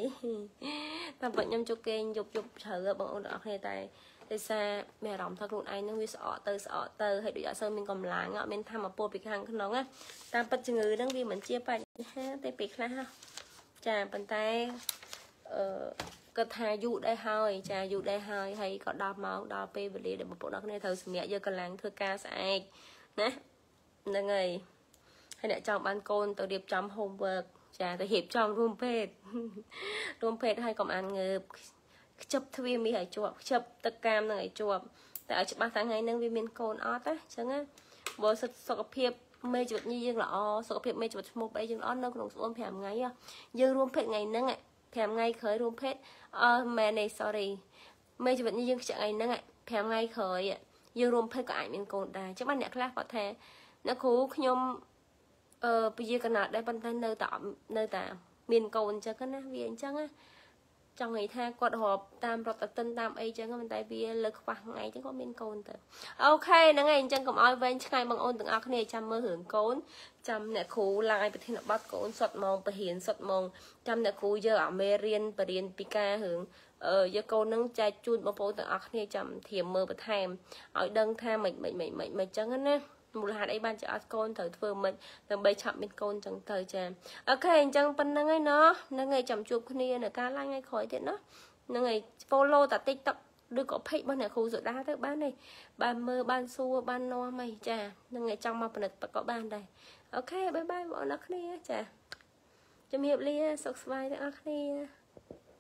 តែបើខ្ញុំចូលគេងយប់យប់ជ្រៅបងអូនទាំងអស់គ្នាតែដោយសារមានអារម្មណ៍ថាខ្លួនឯងនឹងវាស្អកទៅស្អកទៅហើយដូចអត់សូវមានកម្លាំងអត់មានធម៌ពលពីខាងក្នុងណាតាមពិតជំងឺហ្នឹងវាមិនជាបញ្ហាទេពេលខ្លះចាប៉ុន្តែអឺ គាត់ថាយូរដែរហើយចាយូរដែរហើយហើយក៏ដល់ម៉ោងដល់ពេលវេលាដែលបងប្អូនអរគ្នាត្រូវសម្រាប់យកកម្លាំងធ្វើការស្អែកណាហ្នឹងហើយហើយអ្នកចង់បានកូនទៅរៀបចំ homework ចាទៅរៀបចំរួមពេទ្យរួមពេទ្យឲ្យកុំអានងើបខ្ជិបទ្វាមីឲ្យជាប់ខ្ជិបទឹកកាមនឹងឲ្យជាប់តែឲ្យច្បាស់ថាថ្ងៃហ្នឹងវាមានកូនអត់ណាអញ្ចឹងណាបើសុខភាពមេជីវិតញីយើងល្អសុខភាពមេជីវិតឈ្មោះបីយើងល្អនៅក្នុងស្បួន5ថ្ងៃយើងរួមភេទថ្ងៃហ្នឹង 5ថ្ងៃក្រោយរួមភេទអឺមែនទេ sorry មេជីវិតញីយើងខ្ចាក់ថ្ងៃហ្នឹង5ថ្ងៃក្រោយយើងរួមភេទក៏អាចមានកូនដែរអញ្ចឹងបានអ្នកខ្លះគាត់ថាអ្នកគ្រូខ្ញុំអឺពជាកណាត់ដែរប៉ុន្តែនៅតែនៅតែមានកូនអញ្ចឹងណាវាអញ្ចឹងណា ចង់និយាយថាគាត់រាប់តាមរដ្ឋតិនតាមអីចឹងប៉ុន្តែវាលើខ្វះថ្ងៃចឹងគាត់មានកូនទៅអូខេហ្នឹងហើយអញ្ចឹងកុំឲ្យវែងឆ្ងាយបងអូនទាំងអស់គ្នាចាំមើលរឿងកូនចាំអ្នកគ្រូឡើងឲ្យប្រធានបទកូនសុតម៉ោងបរៀនសុតម៉ោងចាំអ្នកគ្រូយកអាមេរៀនបរៀនពីការរឿងអឺយកកូននឹងចែកជូនបងប្អូនទាំងអស់គ្នាចាំធៀមមើលបន្ថែមឲ្យដឹងថាមិនមិនមិនមិនមិនចឹងណា មូលហេតុអីបានជាអត់កូនត្រូវធ្វើមិនដើម្បីឆាប់មានកូនចឹងទៅចាអូខេអញ្ចឹងប៉ុណ្្នឹងហើយណោះហ្នឹងហើយចាំជួបគ្នានៅការឡើងថ្ងៃក្រោយទៀតណោះហ្នឹងហើយ follow តា TikTok ឬក៏ page របស់អ្នកគ្រូសុដាទៅបានទេបានមើលបានសួរបាននាំអីចាហ្នឹងហើយចង់មកផលិតក៏បានដែរអូខេបាយបាយបងប្អូនអរគ្នាចាជំរាបលាសុខសប្បាយទាំងអស់គ្នា